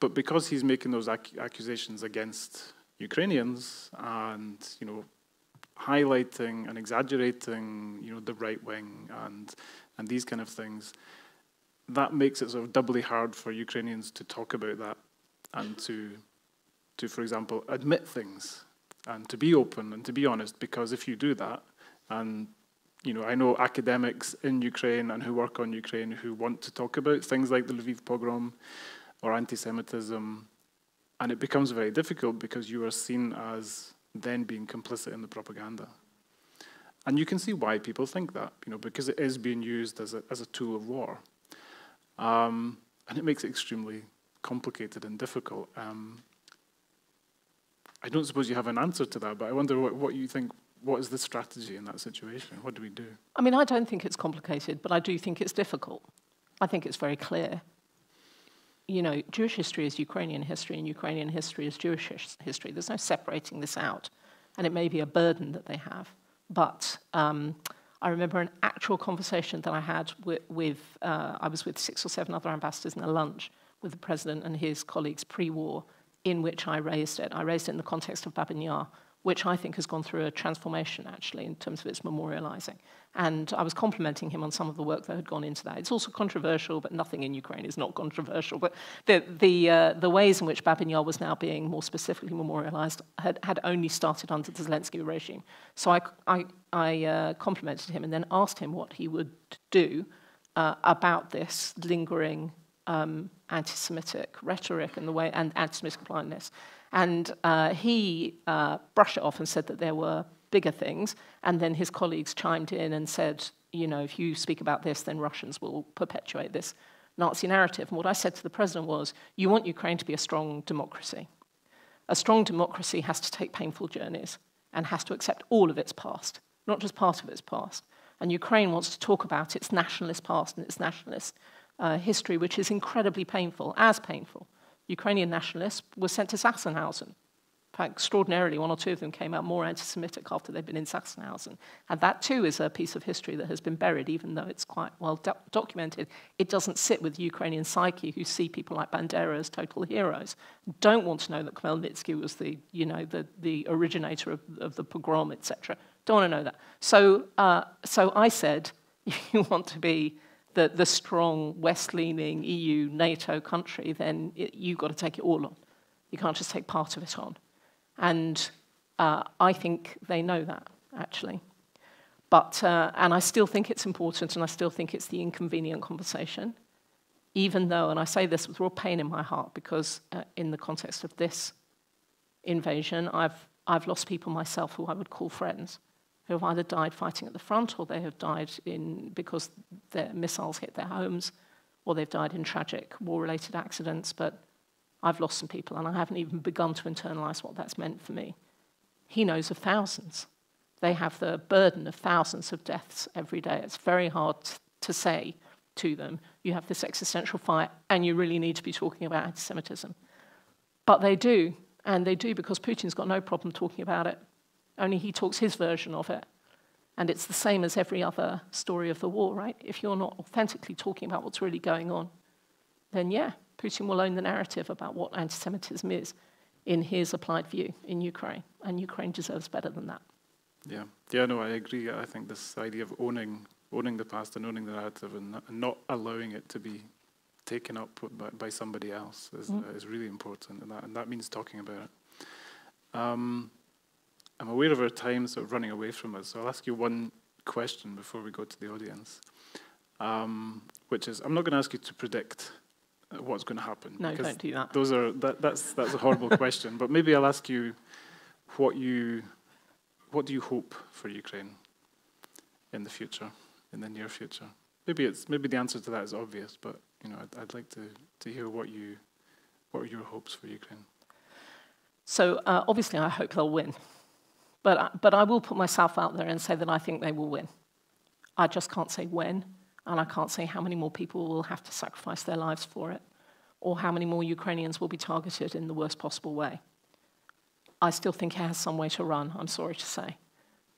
but because he's making those ac accusations against Ukrainians and you know highlighting and exaggerating you know the right wing and and these kind of things, that makes it sort of doubly hard for Ukrainians to talk about that and to to for example admit things and to be open and to be honest because if you do that and you know, I know academics in Ukraine and who work on Ukraine who want to talk about things like the Lviv pogrom or anti-Semitism, and it becomes very difficult because you are seen as then being complicit in the propaganda. And you can see why people think that, you know, because it is being used as a, as a tool of war. Um, and it makes it extremely complicated and difficult. Um, I don't suppose you have an answer to that, but I wonder what, what you think what is the strategy in that situation? What do we do? I mean, I don't think it's complicated, but I do think it's difficult. I think it's very clear. You know, Jewish history is Ukrainian history, and Ukrainian history is Jewish history. There's no separating this out. And it may be a burden that they have. But um, I remember an actual conversation that I had with, with uh, I was with six or seven other ambassadors in a lunch with the president and his colleagues pre war in which I raised it. I raised it in the context of Babyn Yar, which I think has gone through a transformation actually in terms of its memorializing. And I was complimenting him on some of the work that had gone into that. It's also controversial, but nothing in Ukraine is not controversial. But the, the, uh, the ways in which Babyn Yar was now being more specifically memorialized had, had only started under the Zelensky regime. So I, I, I uh, complimented him and then asked him what he would do uh, about this lingering um, anti-Semitic rhetoric and the way and anti-Semitic blindness. And uh, he uh, brushed it off and said that there were bigger things. And then his colleagues chimed in and said, you know, if you speak about this, then Russians will perpetuate this Nazi narrative. And what I said to the president was, you want Ukraine to be a strong democracy. A strong democracy has to take painful journeys and has to accept all of its past, not just part of its past. And Ukraine wants to talk about its nationalist past and its nationalist uh, history, which is incredibly painful, as painful. Ukrainian nationalists were sent to Sachsenhausen in fact, extraordinarily, one or two of them came out more anti Semitic after they'd been in Sachsenhausen. And that, too, is a piece of history that has been buried, even though it's quite well do documented. It doesn't sit with the Ukrainian psyche, who see people like Bandera as total heroes, don't want to know that Khmelnytsky was the, you know, the, the originator of, of the pogrom, etc. Don't want to know that. So, uh, so I said, you want to be the, the strong, West leaning EU, NATO country, then it, you've got to take it all on. You can't just take part of it on. And uh, I think they know that, actually. But, uh, and I still think it's important, and I still think it's the inconvenient conversation, even though, and I say this with real pain in my heart, because uh, in the context of this invasion, I've, I've lost people myself who I would call friends, who have either died fighting at the front, or they have died in, because their missiles hit their homes, or they've died in tragic war-related accidents. But I've lost some people, and I haven't even begun to internalize what that's meant for me. He knows of thousands. They have the burden of thousands of deaths every day. It's very hard to say to them, you have this existential fight, and you really need to be talking about anti Semitism. But they do, and they do because Putin's got no problem talking about it. Only he talks his version of it. And it's the same as every other story of the war, right? If you're not authentically talking about what's really going on, then yeah, Putin will own the narrative about what anti Semitism is in his applied view in Ukraine, and Ukraine deserves better than that. Yeah, yeah, no, I agree. I think this idea of owning owning the past and owning the narrative and not, allowing it to be taken up by, by somebody else is, mm. uh, is really important, and that, and that means talking about it. Um, I'm aware of our time sort of running away from us, so I'll ask you one question before we go to the audience, um, which is I'm not going to ask you to predict what's going to happen. No, don't do that. Those are that, that's that's a horrible question. But maybe I'll ask you what you what do you hope for Ukraine in the future, in the near future? Maybe it's maybe the answer to that is obvious, but you know I'd, I'd like to to hear what you what are your hopes for Ukraine. So uh, obviously, I hope they'll win, but but I will put myself out there and say that I think they will win. I just can't say when. And I can't say how many more people will have to sacrifice their lives for it, or how many more Ukrainians will be targeted in the worst possible way. I still think it has some way to run, I'm sorry to say.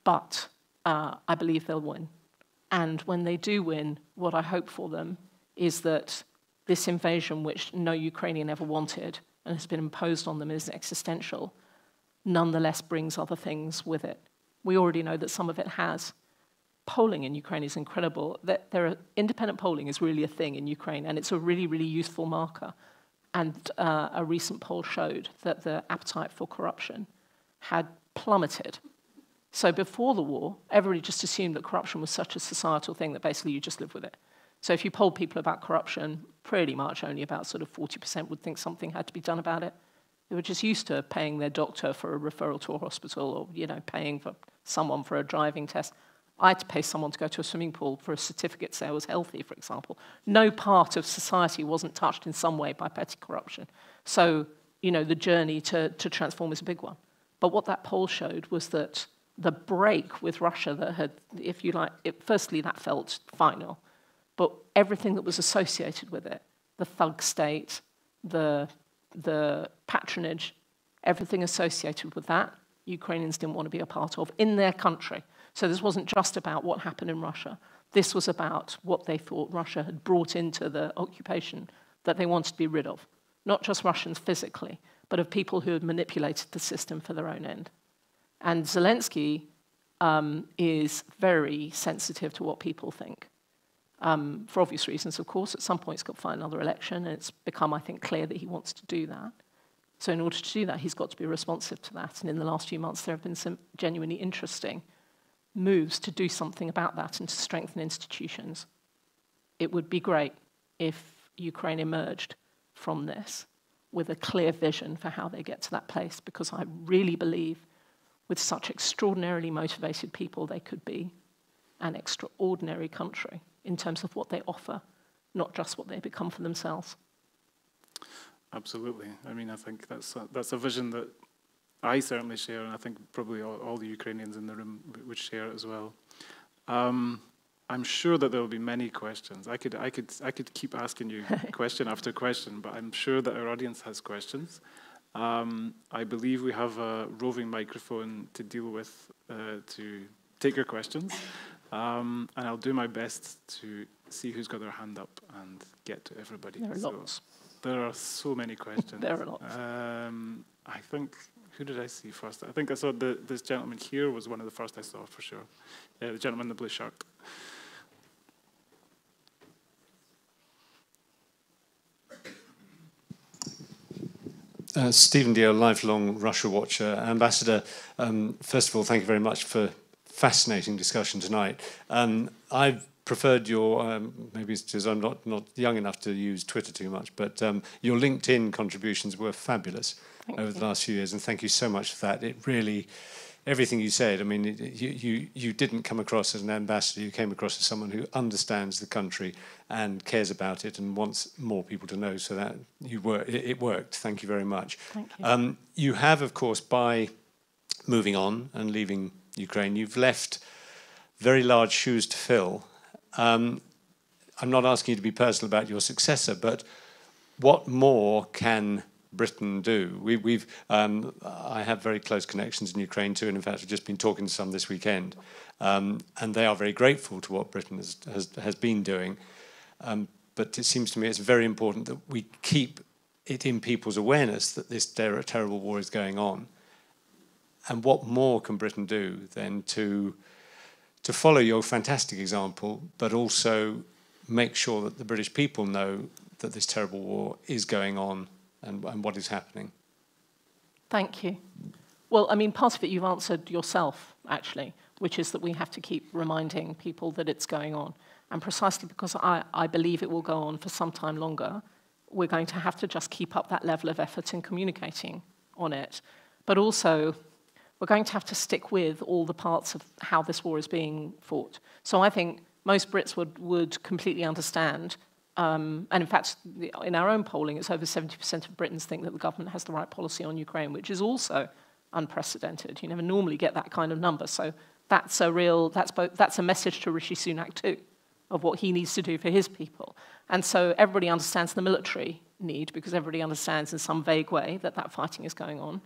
But uh, I believe they'll win. And when they do win, what I hope for them is that this invasion, which no Ukrainian ever wanted and has been imposed on them, is existential, nonetheless brings other things with it. We already know that some of it has polling in Ukraine is incredible. There are, independent polling is really a thing in Ukraine, and it's a really, really useful marker. And uh, a recent poll showed that the appetite for corruption had plummeted. So before the war, everybody just assumed that corruption was such a societal thing that basically you just live with it. So if you polled people about corruption, pretty much only about sort of 40% would think something had to be done about it. They were just used to paying their doctor for a referral to a hospital or, you know, paying for someone for a driving test. I had to pay someone to go to a swimming pool for a certificate to say I was healthy, for example. No part of society wasn't touched in some way by petty corruption. So, you know, the journey to, to transform is a big one. But what that poll showed was that the break with Russia that had, if you like, it, firstly, that felt final. But everything that was associated with it, the thug state, the, the patronage, everything associated with that, Ukrainians didn't want to be a part of in their country. So this wasn't just about what happened in Russia. This was about what they thought Russia had brought into the occupation that they wanted to be rid of. Not just Russians physically, but of people who had manipulated the system for their own end. And Zelensky um, is very sensitive to what people think. Um, for obvious reasons, of course. At some point, he's got to find another election, and it's become, I think, clear that he wants to do that. So, in order to do that, he's got to be responsive to that. And in the last few months, there have been some genuinely interesting moves to do something about that and to strengthen institutions. It would be great if Ukraine emerged from this with a clear vision for how they get to that place, because I really believe with such extraordinarily motivated people, they could be an extraordinary country in terms of what they offer, not just what they become for themselves. Absolutely. I mean, I think that's a, that's a vision that I certainly share, and I think probably all, all the Ukrainians in the room would share it as well. Um, I'm sure that there will be many questions. I could, I could, I could keep asking you question after question, but I'm sure that our audience has questions. Um, I believe we have a roving microphone to deal with uh, to take your questions, um, and I'll do my best to see who's got their hand up and get to everybody. There are so lots. There are so many questions. there are lots. Um, I think who did I see first? I think I saw the, this gentleman here was one of the first I saw for sure. Yeah, the gentleman in the blue shirt. Uh, Stephen Dio, lifelong Russia watcher. Ambassador, um, first of all, thank you very much for fascinating discussion tonight. Um, I've preferred your, um, maybe it's because I'm not, not young enough to use Twitter too much, but um, your LinkedIn contributions were fabulous thank over you. the last few years, and thank you so much for that. It really, everything you said, I mean, it, you, you, you didn't come across as an ambassador, you came across as someone who understands the country and cares about it and wants more people to know, so that you were, it, it worked. Thank you very much. Thank you. Um, you have, of course, by moving on and leaving Ukraine, you've left very large shoes to fill um, I'm not asking you to be personal about your successor, but what more can Britain do? We, have um, I have very close connections in Ukraine too, and in fact, I've just been talking to some this weekend, um, and they are very grateful to what Britain has, has, has been doing. Um, but it seems to me it's very important that we keep it in people's awareness that this ter terrible war is going on. And what more can Britain do than to to follow your fantastic example, but also make sure that the British people know that this terrible war is going on and, and what is happening. Thank you. Well, I mean, part of it you've answered yourself, actually, which is that we have to keep reminding people that it's going on. And precisely because I, I believe it will go on for some time longer, we're going to have to just keep up that level of effort in communicating on it. But also, we're going to have to stick with all the parts of how this war is being fought. So I think most Brits would, would completely understand. Um, and in fact, in our own polling, it's over 70% of Britons think that the government has the right policy on Ukraine, which is also unprecedented. You never normally get that kind of number. So that's a real, that's, both, that's a message to Rishi Sunak too, of what he needs to do for his people. And so everybody understands the military need because everybody understands in some vague way that that fighting is going on.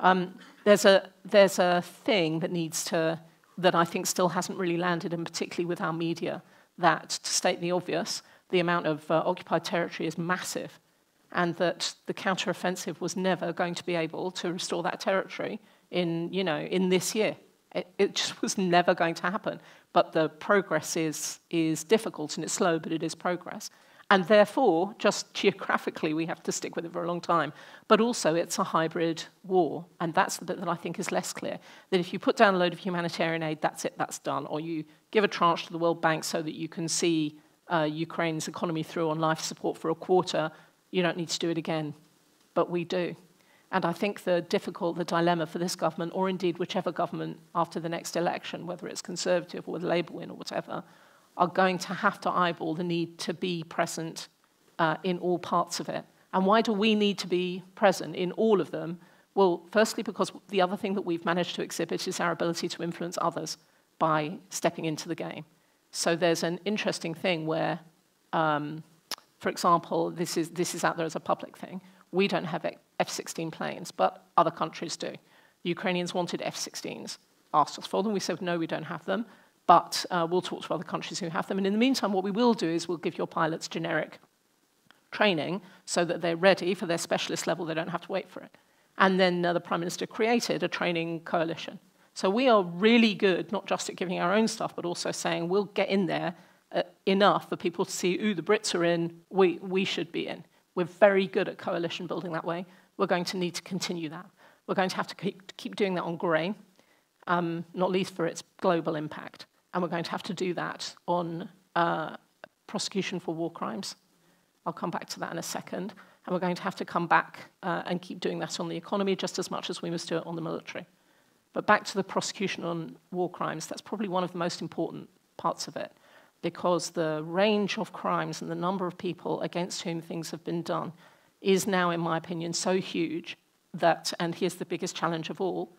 Um, there's, a, there's a thing that needs to, that I think still hasn't really landed, and particularly with our media, that, to state the obvious, the amount of uh, occupied territory is massive, and that the counteroffensive was never going to be able to restore that territory in, you know, in this year. It, it just was never going to happen. But the progress is, is difficult and it's slow, but it is progress. And therefore, just geographically, we have to stick with it for a long time. But also, it's a hybrid war. And that's the bit that I think is less clear. That if you put down a load of humanitarian aid, that's it, that's done. Or you give a tranche to the World Bank so that you can see uh, Ukraine's economy through on life support for a quarter, you don't need to do it again. But we do. And I think the difficult, the dilemma for this government, or indeed whichever government after the next election, whether it's Conservative or with Labour win or whatever, are going to have to eyeball the need to be present uh, in all parts of it. And why do we need to be present in all of them? Well, firstly, because the other thing that we've managed to exhibit is our ability to influence others by stepping into the game. So there's an interesting thing where, um, for example, this is, this is out there as a public thing. We don't have F-16 planes, but other countries do. The Ukrainians wanted F-16s, asked us for them. We said, no, we don't have them but uh, we'll talk to other countries who have them. And in the meantime, what we will do is we'll give your pilots generic training so that they're ready for their specialist level, they don't have to wait for it. And then uh, the Prime Minister created a training coalition. So we are really good, not just at giving our own stuff, but also saying we'll get in there uh, enough for people to see, ooh, the Brits are in, we, we should be in. We're very good at coalition building that way. We're going to need to continue that. We're going to have to keep, keep doing that on grain, um, not least for its global impact. And we're going to have to do that on uh, prosecution for war crimes. I'll come back to that in a second. And we're going to have to come back uh, and keep doing that on the economy just as much as we must do it on the military. But back to the prosecution on war crimes, that's probably one of the most important parts of it because the range of crimes and the number of people against whom things have been done is now, in my opinion, so huge that, and here's the biggest challenge of all,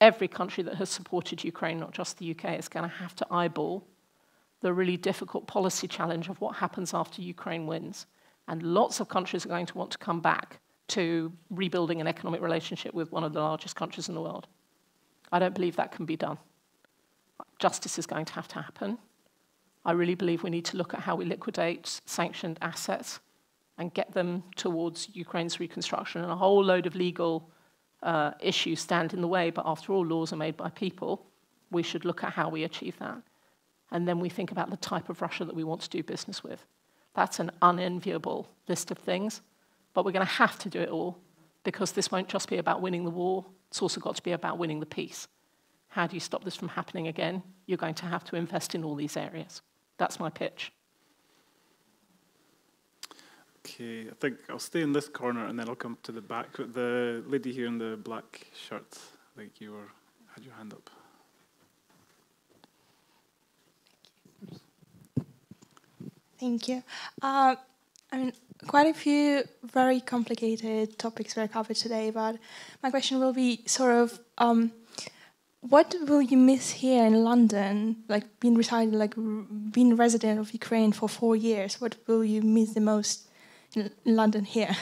every country that has supported Ukraine, not just the UK, is going to have to eyeball the really difficult policy challenge of what happens after Ukraine wins. And lots of countries are going to want to come back to rebuilding an economic relationship with one of the largest countries in the world. I don't believe that can be done. Justice is going to have to happen. I really believe we need to look at how we liquidate sanctioned assets and get them towards Ukraine's reconstruction. And a whole load of legal uh, issues stand in the way, but after all, laws are made by people. We should look at how we achieve that. And then we think about the type of Russia that we want to do business with. That's an unenviable list of things, but we're going to have to do it all because this won't just be about winning the war, it's also got to be about winning the peace. How do you stop this from happening again? You're going to have to invest in all these areas. That's my pitch. Okay, I think I'll stay in this corner and then I'll come to the back. With the lady here in the black shirt, I think you were, had your hand up. Thank you. Uh, I mean, quite a few very complicated topics were covered today, but my question will be sort of um, what will you miss here in London, like being resided, like being resident of Ukraine for four years? What will you miss the most in London here?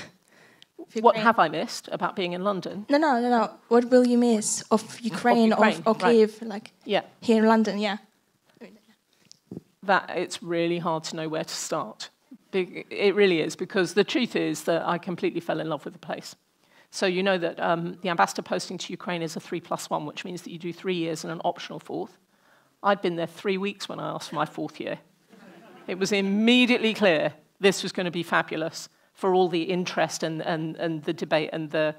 What have I missed about being in London? No, no, no, no. What will you miss of Ukraine, of, Ukraine, of, Kiev, right. like yeah. here in London? Yeah. That it's really hard to know where to start. It really is because the truth is that I completely fell in love with the place. So you know that um, the ambassador posting to Ukraine is a three plus one, which means that you do three years and an optional fourth. I'd been there three weeks when I asked for my fourth year. It was immediately clear this was going to be fabulous for all the interest and, and, and the debate and the,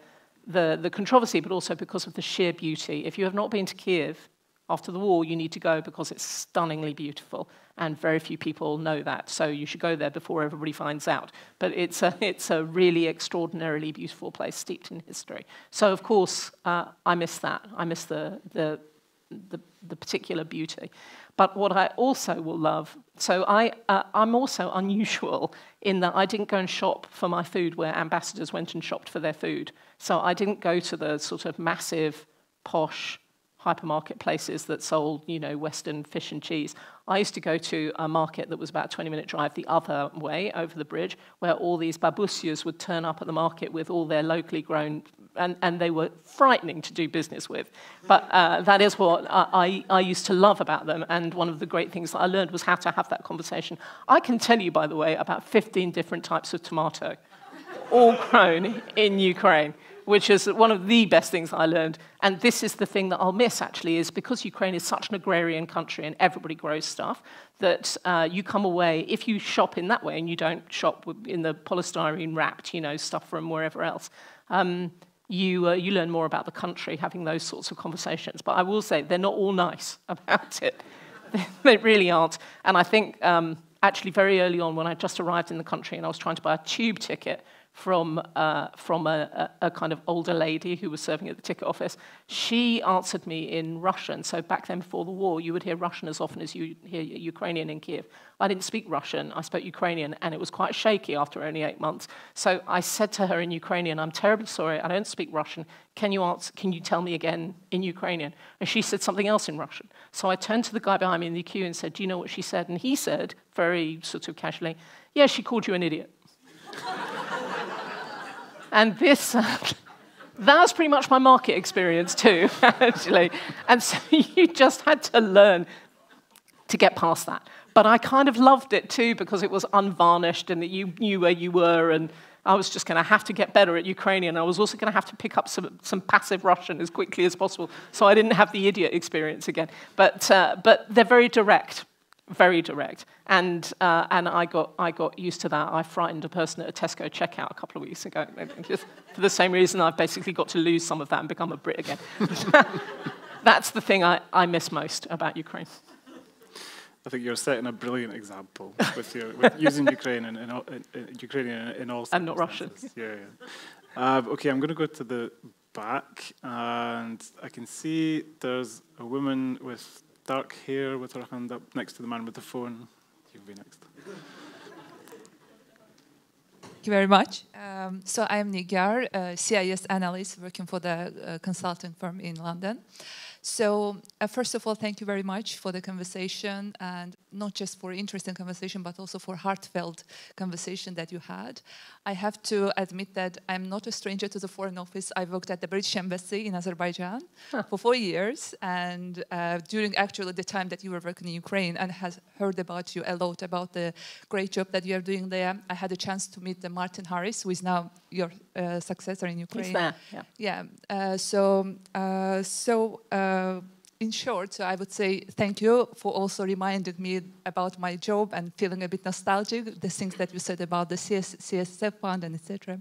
the, the controversy, but also because of the sheer beauty. If you have not been to Kiev, after the war, you need to go because it's stunningly beautiful, and very few people know that. So you should go there before everybody finds out. But it's a, it's a really extraordinarily beautiful place, steeped in history. So, of course, uh, I miss that. I miss the, the, the, the, particular beauty. But what I also will love, so I, uh, I'm also unusual in that I didn't go and shop for my food where ambassadors went and shopped for their food. So I didn't go to the sort of massive, posh, hypermarket places that sold, you know, Western fish and cheese. I used to go to a market that was about a 20 minute drive the other way over the bridge, where all these babusias would turn up at the market with all their locally grown, and, and they were frightening to do business with. But uh, that is what I, I, used to love about them, and one of the great things that I learned was how to have that conversation. I can tell you, by the way, about 15 different types of tomato, all grown in Ukraine which is one of the best things I learned. And this is the thing that I'll miss, actually, is because Ukraine is such an agrarian country and everybody grows stuff, that uh, you come away, if you shop in that way and you don't shop in the polystyrene wrapped, you know, stuff from wherever else, um, you, uh, you learn more about the country having those sorts of conversations. But I will say, they're not all nice about it. they really aren't. And I think um, actually very early on when I just arrived in the country and I was trying to buy a tube ticket from, uh, from a, a, kind of older lady who was serving at the ticket office. She answered me in Russian. So back then, before the war, you would hear Russian as often as you hear Ukrainian in Kiev. I didn't speak Russian. I spoke Ukrainian, and it was quite shaky after only eight months. So I said to her in Ukrainian, I'm terribly sorry, I don't speak Russian. Can you, answer, can you tell me again in Ukrainian? And she said something else in Russian. So I turned to the guy behind me in the queue and said, Do you know what she said? And he said, very sort of casually, Yeah, she called you an idiot. And this, uh, that was pretty much my market experience too, actually. And so you just had to learn. to get past that. But I kind of loved it too because it was unvarnished and that you knew where you were and I was just going to have to get better at Ukrainian. I was also going to have to pick up some, some passive Russian as quickly as possible so I didn't have the idiot experience again. But, uh, but they're very direct, very direct. And, uh, and I, got, I got used to that. I frightened a person at a Tesco checkout a couple of weeks ago. Just for the same reason I've basically got to lose some of that and become a Brit again. That's the thing I, I miss most about Ukraine. I think you're setting a brilliant example with, your, with using Ukrainian in, all, in, in, Ukrainian in all And not Russian. Yeah, yeah. Uh, okay, I'm going to go to the back, and I can see there's a woman with dark hair with her hand up next to the man with the phone. You'll be next. Thank you very much. Um, so I'm Nigar, CIS analyst working for the uh, consulting firm in London. So uh, first of all, thank you very much for the conversation and not just for interesting conversation, but also for heartfelt conversation that you had. I have to admit that I'm not a stranger to the Foreign Office. I worked at the British Embassy in Azerbaijan huh. for four years, and uh, during actually the time that you were working in Ukraine, and has heard about you a lot about the great job that you are doing there. I had a chance to meet the Martin Harris, who is now your successor in Ukraine. He's there, yeah. Yeah. Uh, so, uh, so uh, in short, so I would say thank you for also reminding me about my job and feeling a bit nostalgic, the things that you said about the CS, CSF fund and etc.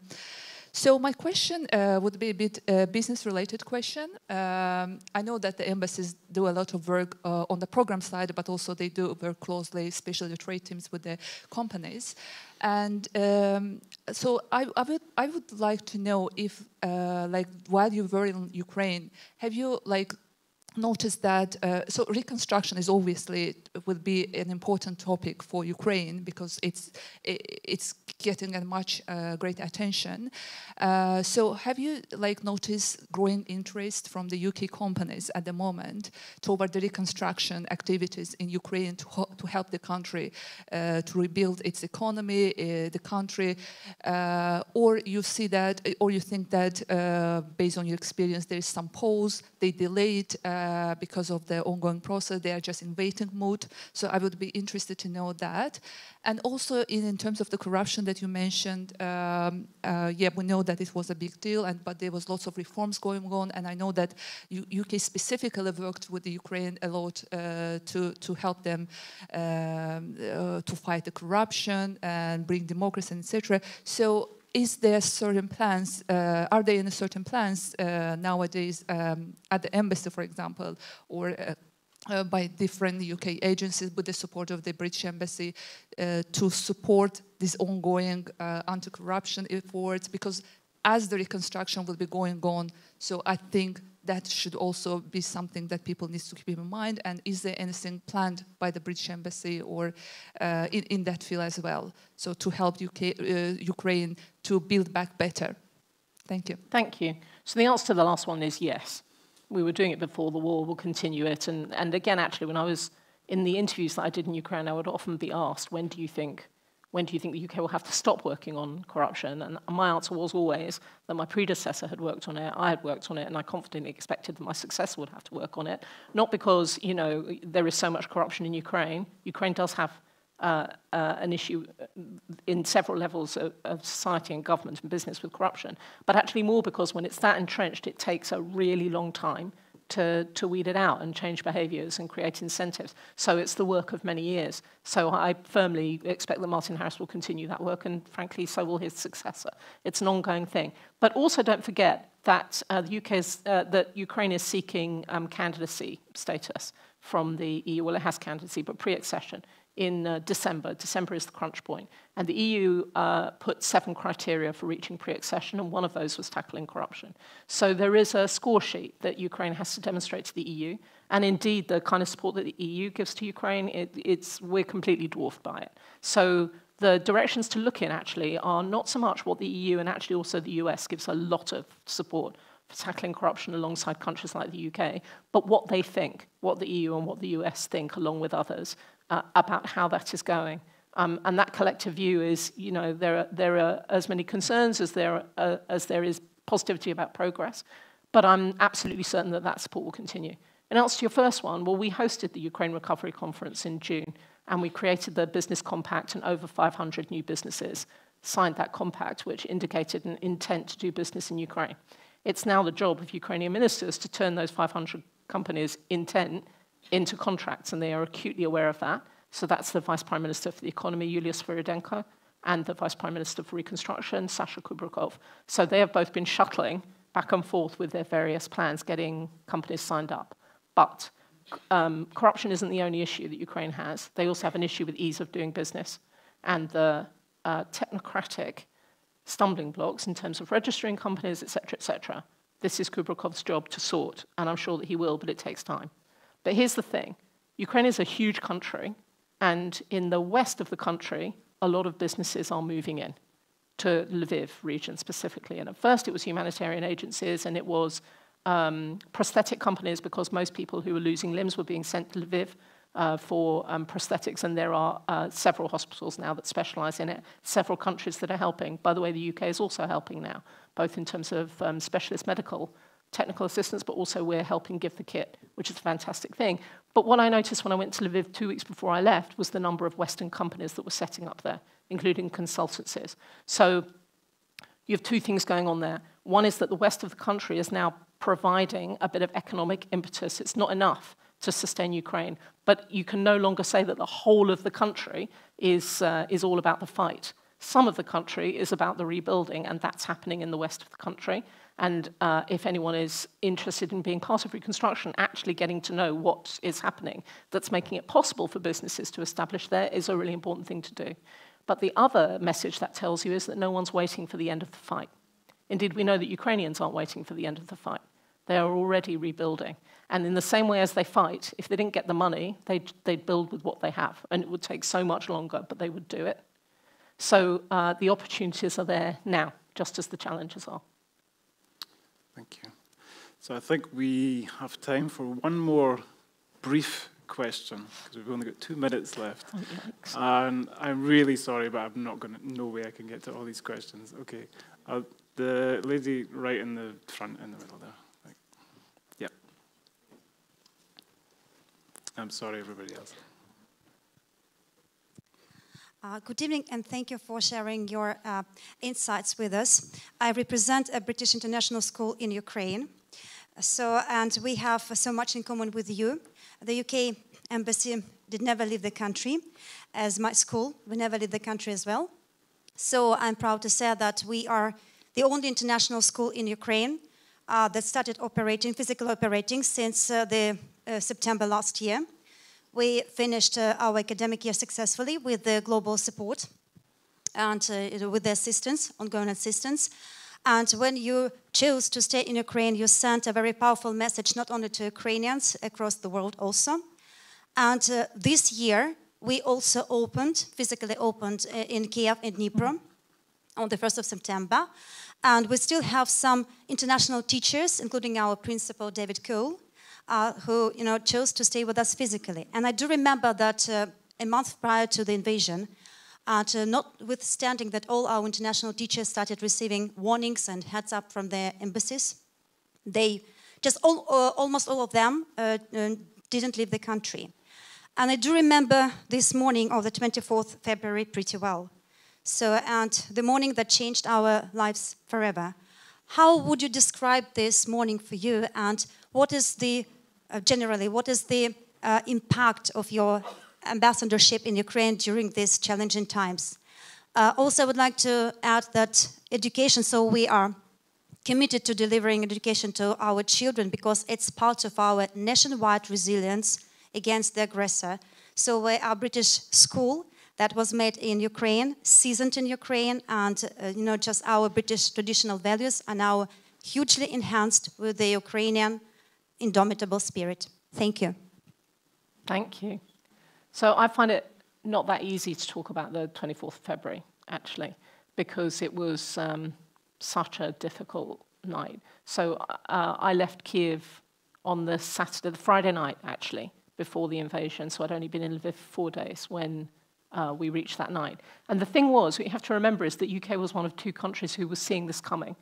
So my question uh, would be a bit uh, business-related question. Um, I know that the embassies do a lot of work uh, on the program side, but also they do work closely, especially the trade teams with the companies. And um, so I, I, would I would like to know if, uh, like, while you were in Ukraine, have you like notice that uh, so reconstruction is obviously will be an important topic for Ukraine because it's it's getting a much uh, great attention. Uh, so have you like noticed growing interest from the UK companies at the moment toward the reconstruction activities in Ukraine to to help the country uh, to rebuild its economy, uh, the country, uh, or you see that or you think that based on your experience there is some pause, they delayed. Uh, because of the ongoing process. They are just in waiting mode. So I would be interested to know that. And also in, in terms of the corruption that you mentioned, um, uh, yeah, we know that it was a big deal, and but there was lots of reforms going on. And I know that U UK specifically worked with the Ukraine a lot uh, to to help them um, uh, to fight the corruption and bring democracy, etc. So is there certain plans, uh, are there any certain plans uh, nowadays um, at the embassy, for example, or uh, uh by different UK agencies with the support of the British Embassy uh, to support these ongoing uh, anti-corruption efforts? Because as the reconstruction will be going on, so I think that should also be something that people need to keep in mind. And is there anything planned by the British Embassy or uh, in, in, that field as well? So to help UK, uh, Ukraine to build back better. Thank you. Thank you. So the answer to the last one is yes. We were doing it before the war, we'll continue it. And, and again, actually, when I was in the interviews that I did in Ukraine, I would often be asked, when do you think when do you think the UK will have to stop working on corruption? And my answer was always that my predecessor had worked on it, I had worked on it, and I confidently expected that my successor would have to work on it. Not because, you know, there is so much corruption in Ukraine. Ukraine does have uh, uh, an issue in several levels of, of, society and government and business with corruption, but actually more because when it's that entrenched, it takes a really long time to, to weed it out and change behaviours and create incentives. So it's the work of many years. So I firmly expect that Martin Harris will continue that work, and frankly, so will his successor. It's an ongoing thing. But also don't forget that uh, the UK is, uh, that Ukraine is seeking um, candidacy status from the EU. Well, it has candidacy, but pre-accession in uh, December. December is the crunch point. And the EU uh, put seven criteria for reaching pre-accession, and one of those was tackling corruption. So there is a score sheet that Ukraine has to demonstrate to the EU. And indeed, the kind of support that the EU gives to Ukraine, it, it's, we're completely dwarfed by it. So the directions to look in actually are not so much what the EU and actually also the US gives a lot of support for tackling corruption alongside countries like the UK, but what they think, what the EU and what the US think, along with others, uh, about how that is going. Um, and that collective view is, you know, there are, there are as many concerns as there, uh, as there is positivity about progress. But I'm absolutely certain that that support will continue. In answer to your first one, well, we hosted the Ukraine Recovery Conference in June, and we created the Business Compact, and over 500 new businesses signed that compact, which indicated an intent to do business in Ukraine. It's now the job of Ukrainian ministers to turn those 500 companies' intent into contracts, and they are acutely aware of that. So that's the Vice Prime Minister for the Economy, Yulia Svyrydenko, and the Vice Prime Minister for Reconstruction, Sasha Kubrakov. So they have both been shuttling back and forth with their various plans, getting companies signed up. But um, corruption isn't the only issue that Ukraine has. They also have an issue with ease of doing business and the uh, technocratic stumbling blocks in terms of registering companies, etc., etc. This is Kubrakov's job to sort, and I'm sure that he will, but it takes time. But here's the thing Ukraine is a huge country, and in the west of the country, a lot of businesses are moving in to Lviv region specifically. And at first, it was humanitarian agencies, and it was um, prosthetic companies because most people who were losing limbs were being sent to Lviv uh, for um, prosthetics, and there are uh, several hospitals now that specialize in it, several countries that are helping. By the way, the UK is also helping now, both in terms of um, specialist medical technical assistance, but also we're helping give the kit, which is a fantastic thing. But what I noticed when I went to Lviv two weeks before I left was the number of Western companies that were setting up there, including consultancies. So you have two things going on there. One is that the west of the country is now providing a bit of economic impetus. It's not enough to sustain Ukraine, but you can no longer say that the whole of the country is, uh, is all about the fight. Some of the country is about the rebuilding, and that's happening in the west of the country. And uh, if anyone is interested in being part of reconstruction, actually getting to know what is happening that's making it possible for businesses to establish there is a really important thing to do. But the other message that tells you is that no one's waiting for the end of the fight. Indeed, we know that Ukrainians aren't waiting for the end of the fight. They are already rebuilding. And in the same way as they fight, if they didn't get the money, they'd, they'd build with what they have. And it would take so much longer, but they would do it. So uh, the opportunities are there now, just as the challenges are. Thank you. So I think we have time for one more brief question because we've only got two minutes left. Oh, and I'm really sorry, but I'm not going to, no way I can get to all these questions. Okay. Uh, the lady right in the front, in the middle there. Like, yeah. I'm sorry, everybody else. Uh, good evening, and thank you for sharing your uh, insights with us. I represent a British international school in Ukraine. So, and we have so much in common with you. The UK embassy did never leave the country, as my school we never leave the country as well. So I'm proud to say that we are the only international school in Ukraine uh, that started operating, physical operating, since uh, the uh, September last year. We finished uh, our academic year successfully with the global support and uh, with the assistance, ongoing assistance. And when you chose to stay in Ukraine, you sent a very powerful message not only to Ukrainians across the world also, and uh, this year, we also opened, physically opened uh, in Kiev and Dnipro on the 1st of September. And we still have some international teachers, including our principal, David Cole, uh, who you know, chose to stay with us physically. And I do remember that uh, a month prior to the invasion, and uh, notwithstanding that all our international teachers started receiving warnings and heads up from their embassies, they just all, uh, almost all of them didn't leave the country. And I do remember this morning of the 24th February pretty well. So, and the morning that changed our lives forever. How would you describe this morning for you? And what is the, uh, generally, what is the uh, impact of your ambassadorship in Ukraine during these challenging times? Uh, also, I would like to add that education, so we are committed to delivering education to our children because it's part of our nationwide resilience against the aggressor. So our British school that was made in Ukraine, seasoned in Ukraine, and uh, you know just our British traditional values are now hugely enhanced with the Ukrainian indomitable spirit. Thank you. Thank you. So I find it not that easy to talk about the 24th of February, actually, because it was um, such a difficult night. So uh, I left Kiev on the Saturday, the Friday night, actually, before the invasion, so I'd only been in Lviv four days when uh, we reached that night. And the thing was, what you have to remember is that UK was one of two countries who was seeing this coming.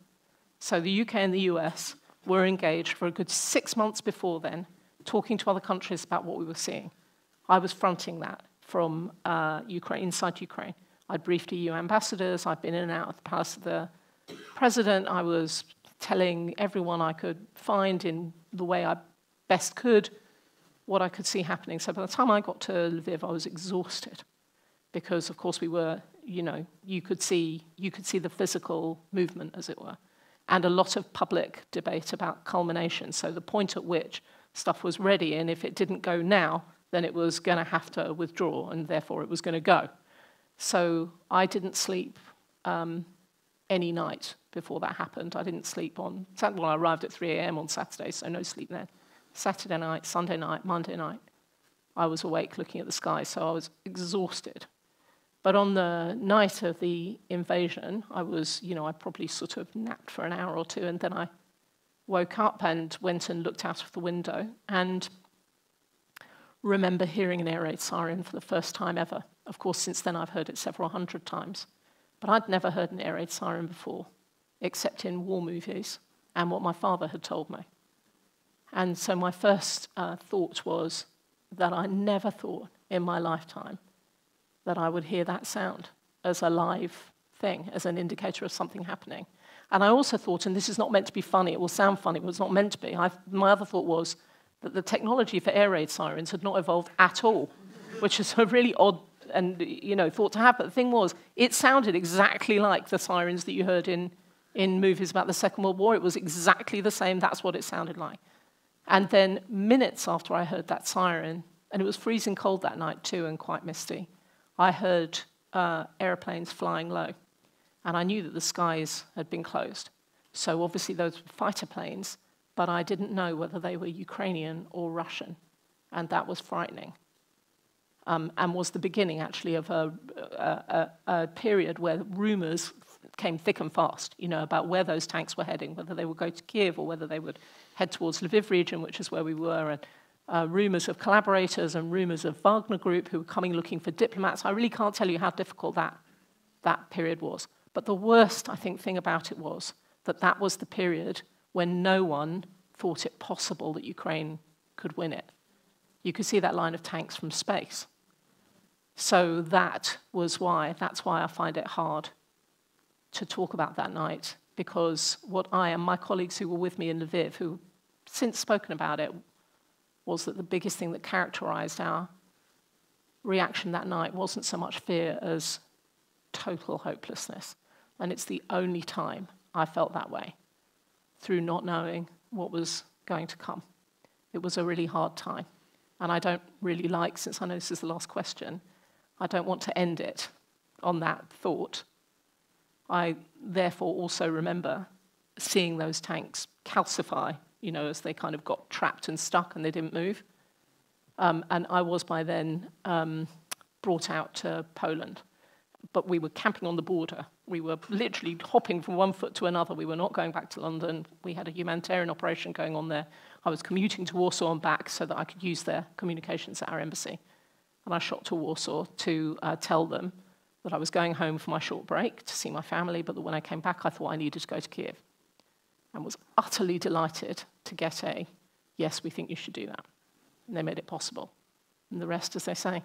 So the UK and the US were engaged for a good six months before then talking to other countries about what we were seeing. I was fronting that from uh, Ukraine, inside Ukraine. I'd briefed EU ambassadors, I'd been in and out of the palace of the president, I was telling everyone I could find in the way I best could what I could see happening. So by the time I got to Lviv, I was exhausted because, of course, we were, you know, you could see, you could see the physical movement, as it were, and a lot of public debate about culmination. So the point at which stuff was ready, and if it didn't go now, then it was going to have to withdraw, and therefore it was going to go. So I didn't sleep um, any night before that happened. I didn't sleep on, well, I arrived at 3 a.m. on Saturday, so no sleep then. Saturday night, Sunday night, Monday night, I was awake looking at the sky, so I was exhausted. But on the night of the invasion, I was, you know, I probably sort of napped for an hour or two, and then I woke up and went and looked out of the window and remember hearing an air raid siren for the first time ever. Of course, since then I've heard it several hundred times. But I'd never heard an air raid siren before, except in war movies and what my father had told me. And so my first uh, thought was that I never thought in my lifetime that I would hear that sound as a live thing, as an indicator of something happening. And I also thought, and this is not meant to be funny, it will sound funny, but it's not meant to be. I, my other thought was that the technology for air raid sirens had not evolved at all, which is a really odd and you know thought to have. But the thing was, it sounded exactly like the sirens that you heard in in movies about the Second World War. It was exactly the same. That's what it sounded like. And then minutes after I heard that siren, and it was freezing cold that night too, and quite misty, I heard uh, airplanes flying low, and I knew that the skies had been closed. So obviously those were fighter planes, but I didn't know whether they were Ukrainian or Russian, and that was frightening um, and was the beginning actually of a, a, a, period where rumors came thick and fast, you know, about where those tanks were heading, whether they would go to Kiev or whether they would head towards Lviv region, which is where we were, and uh, rumors of collaborators and rumors of Wagner Group who were coming looking for diplomats. I really can't tell you how difficult that, that period was. But the worst, I think, thing about it was that that was the period when no one thought it possible that Ukraine could win it. You could see that line of tanks from space. So that was why, that's why I find it hard to talk about that night, because what I and my colleagues who were with me in Lviv, who since spoken about it, was that the biggest thing that characterized our reaction that night wasn't so much fear as total hopelessness. And it's the only time I felt that way, through not knowing what was going to come. It was a really hard time. And I don't really like, since I know this is the last question, I don't want to end it on that thought. I therefore also remember seeing those tanks calcify, you know, as they kind of got trapped and stuck and they didn't move. Um, and I was by then um, brought out to Poland. But we were camping on the border. We were literally hopping from one foot to another. We were not going back to London. We had a humanitarian operation going on there. I was commuting to Warsaw and back so that I could use their communications at our embassy and I shot to Warsaw to uh, tell them that I was going home for my short break to see my family, but that when I came back, I thought I needed to go to Kiev. And was utterly delighted to get a, yes, we think you should do that. And they made it possible. And the rest, as they say,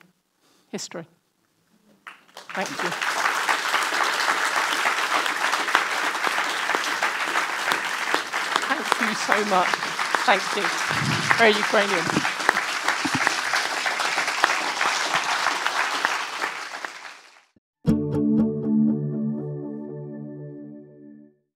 history. Thank you. Thank you so much. Thank you. Very Ukrainian.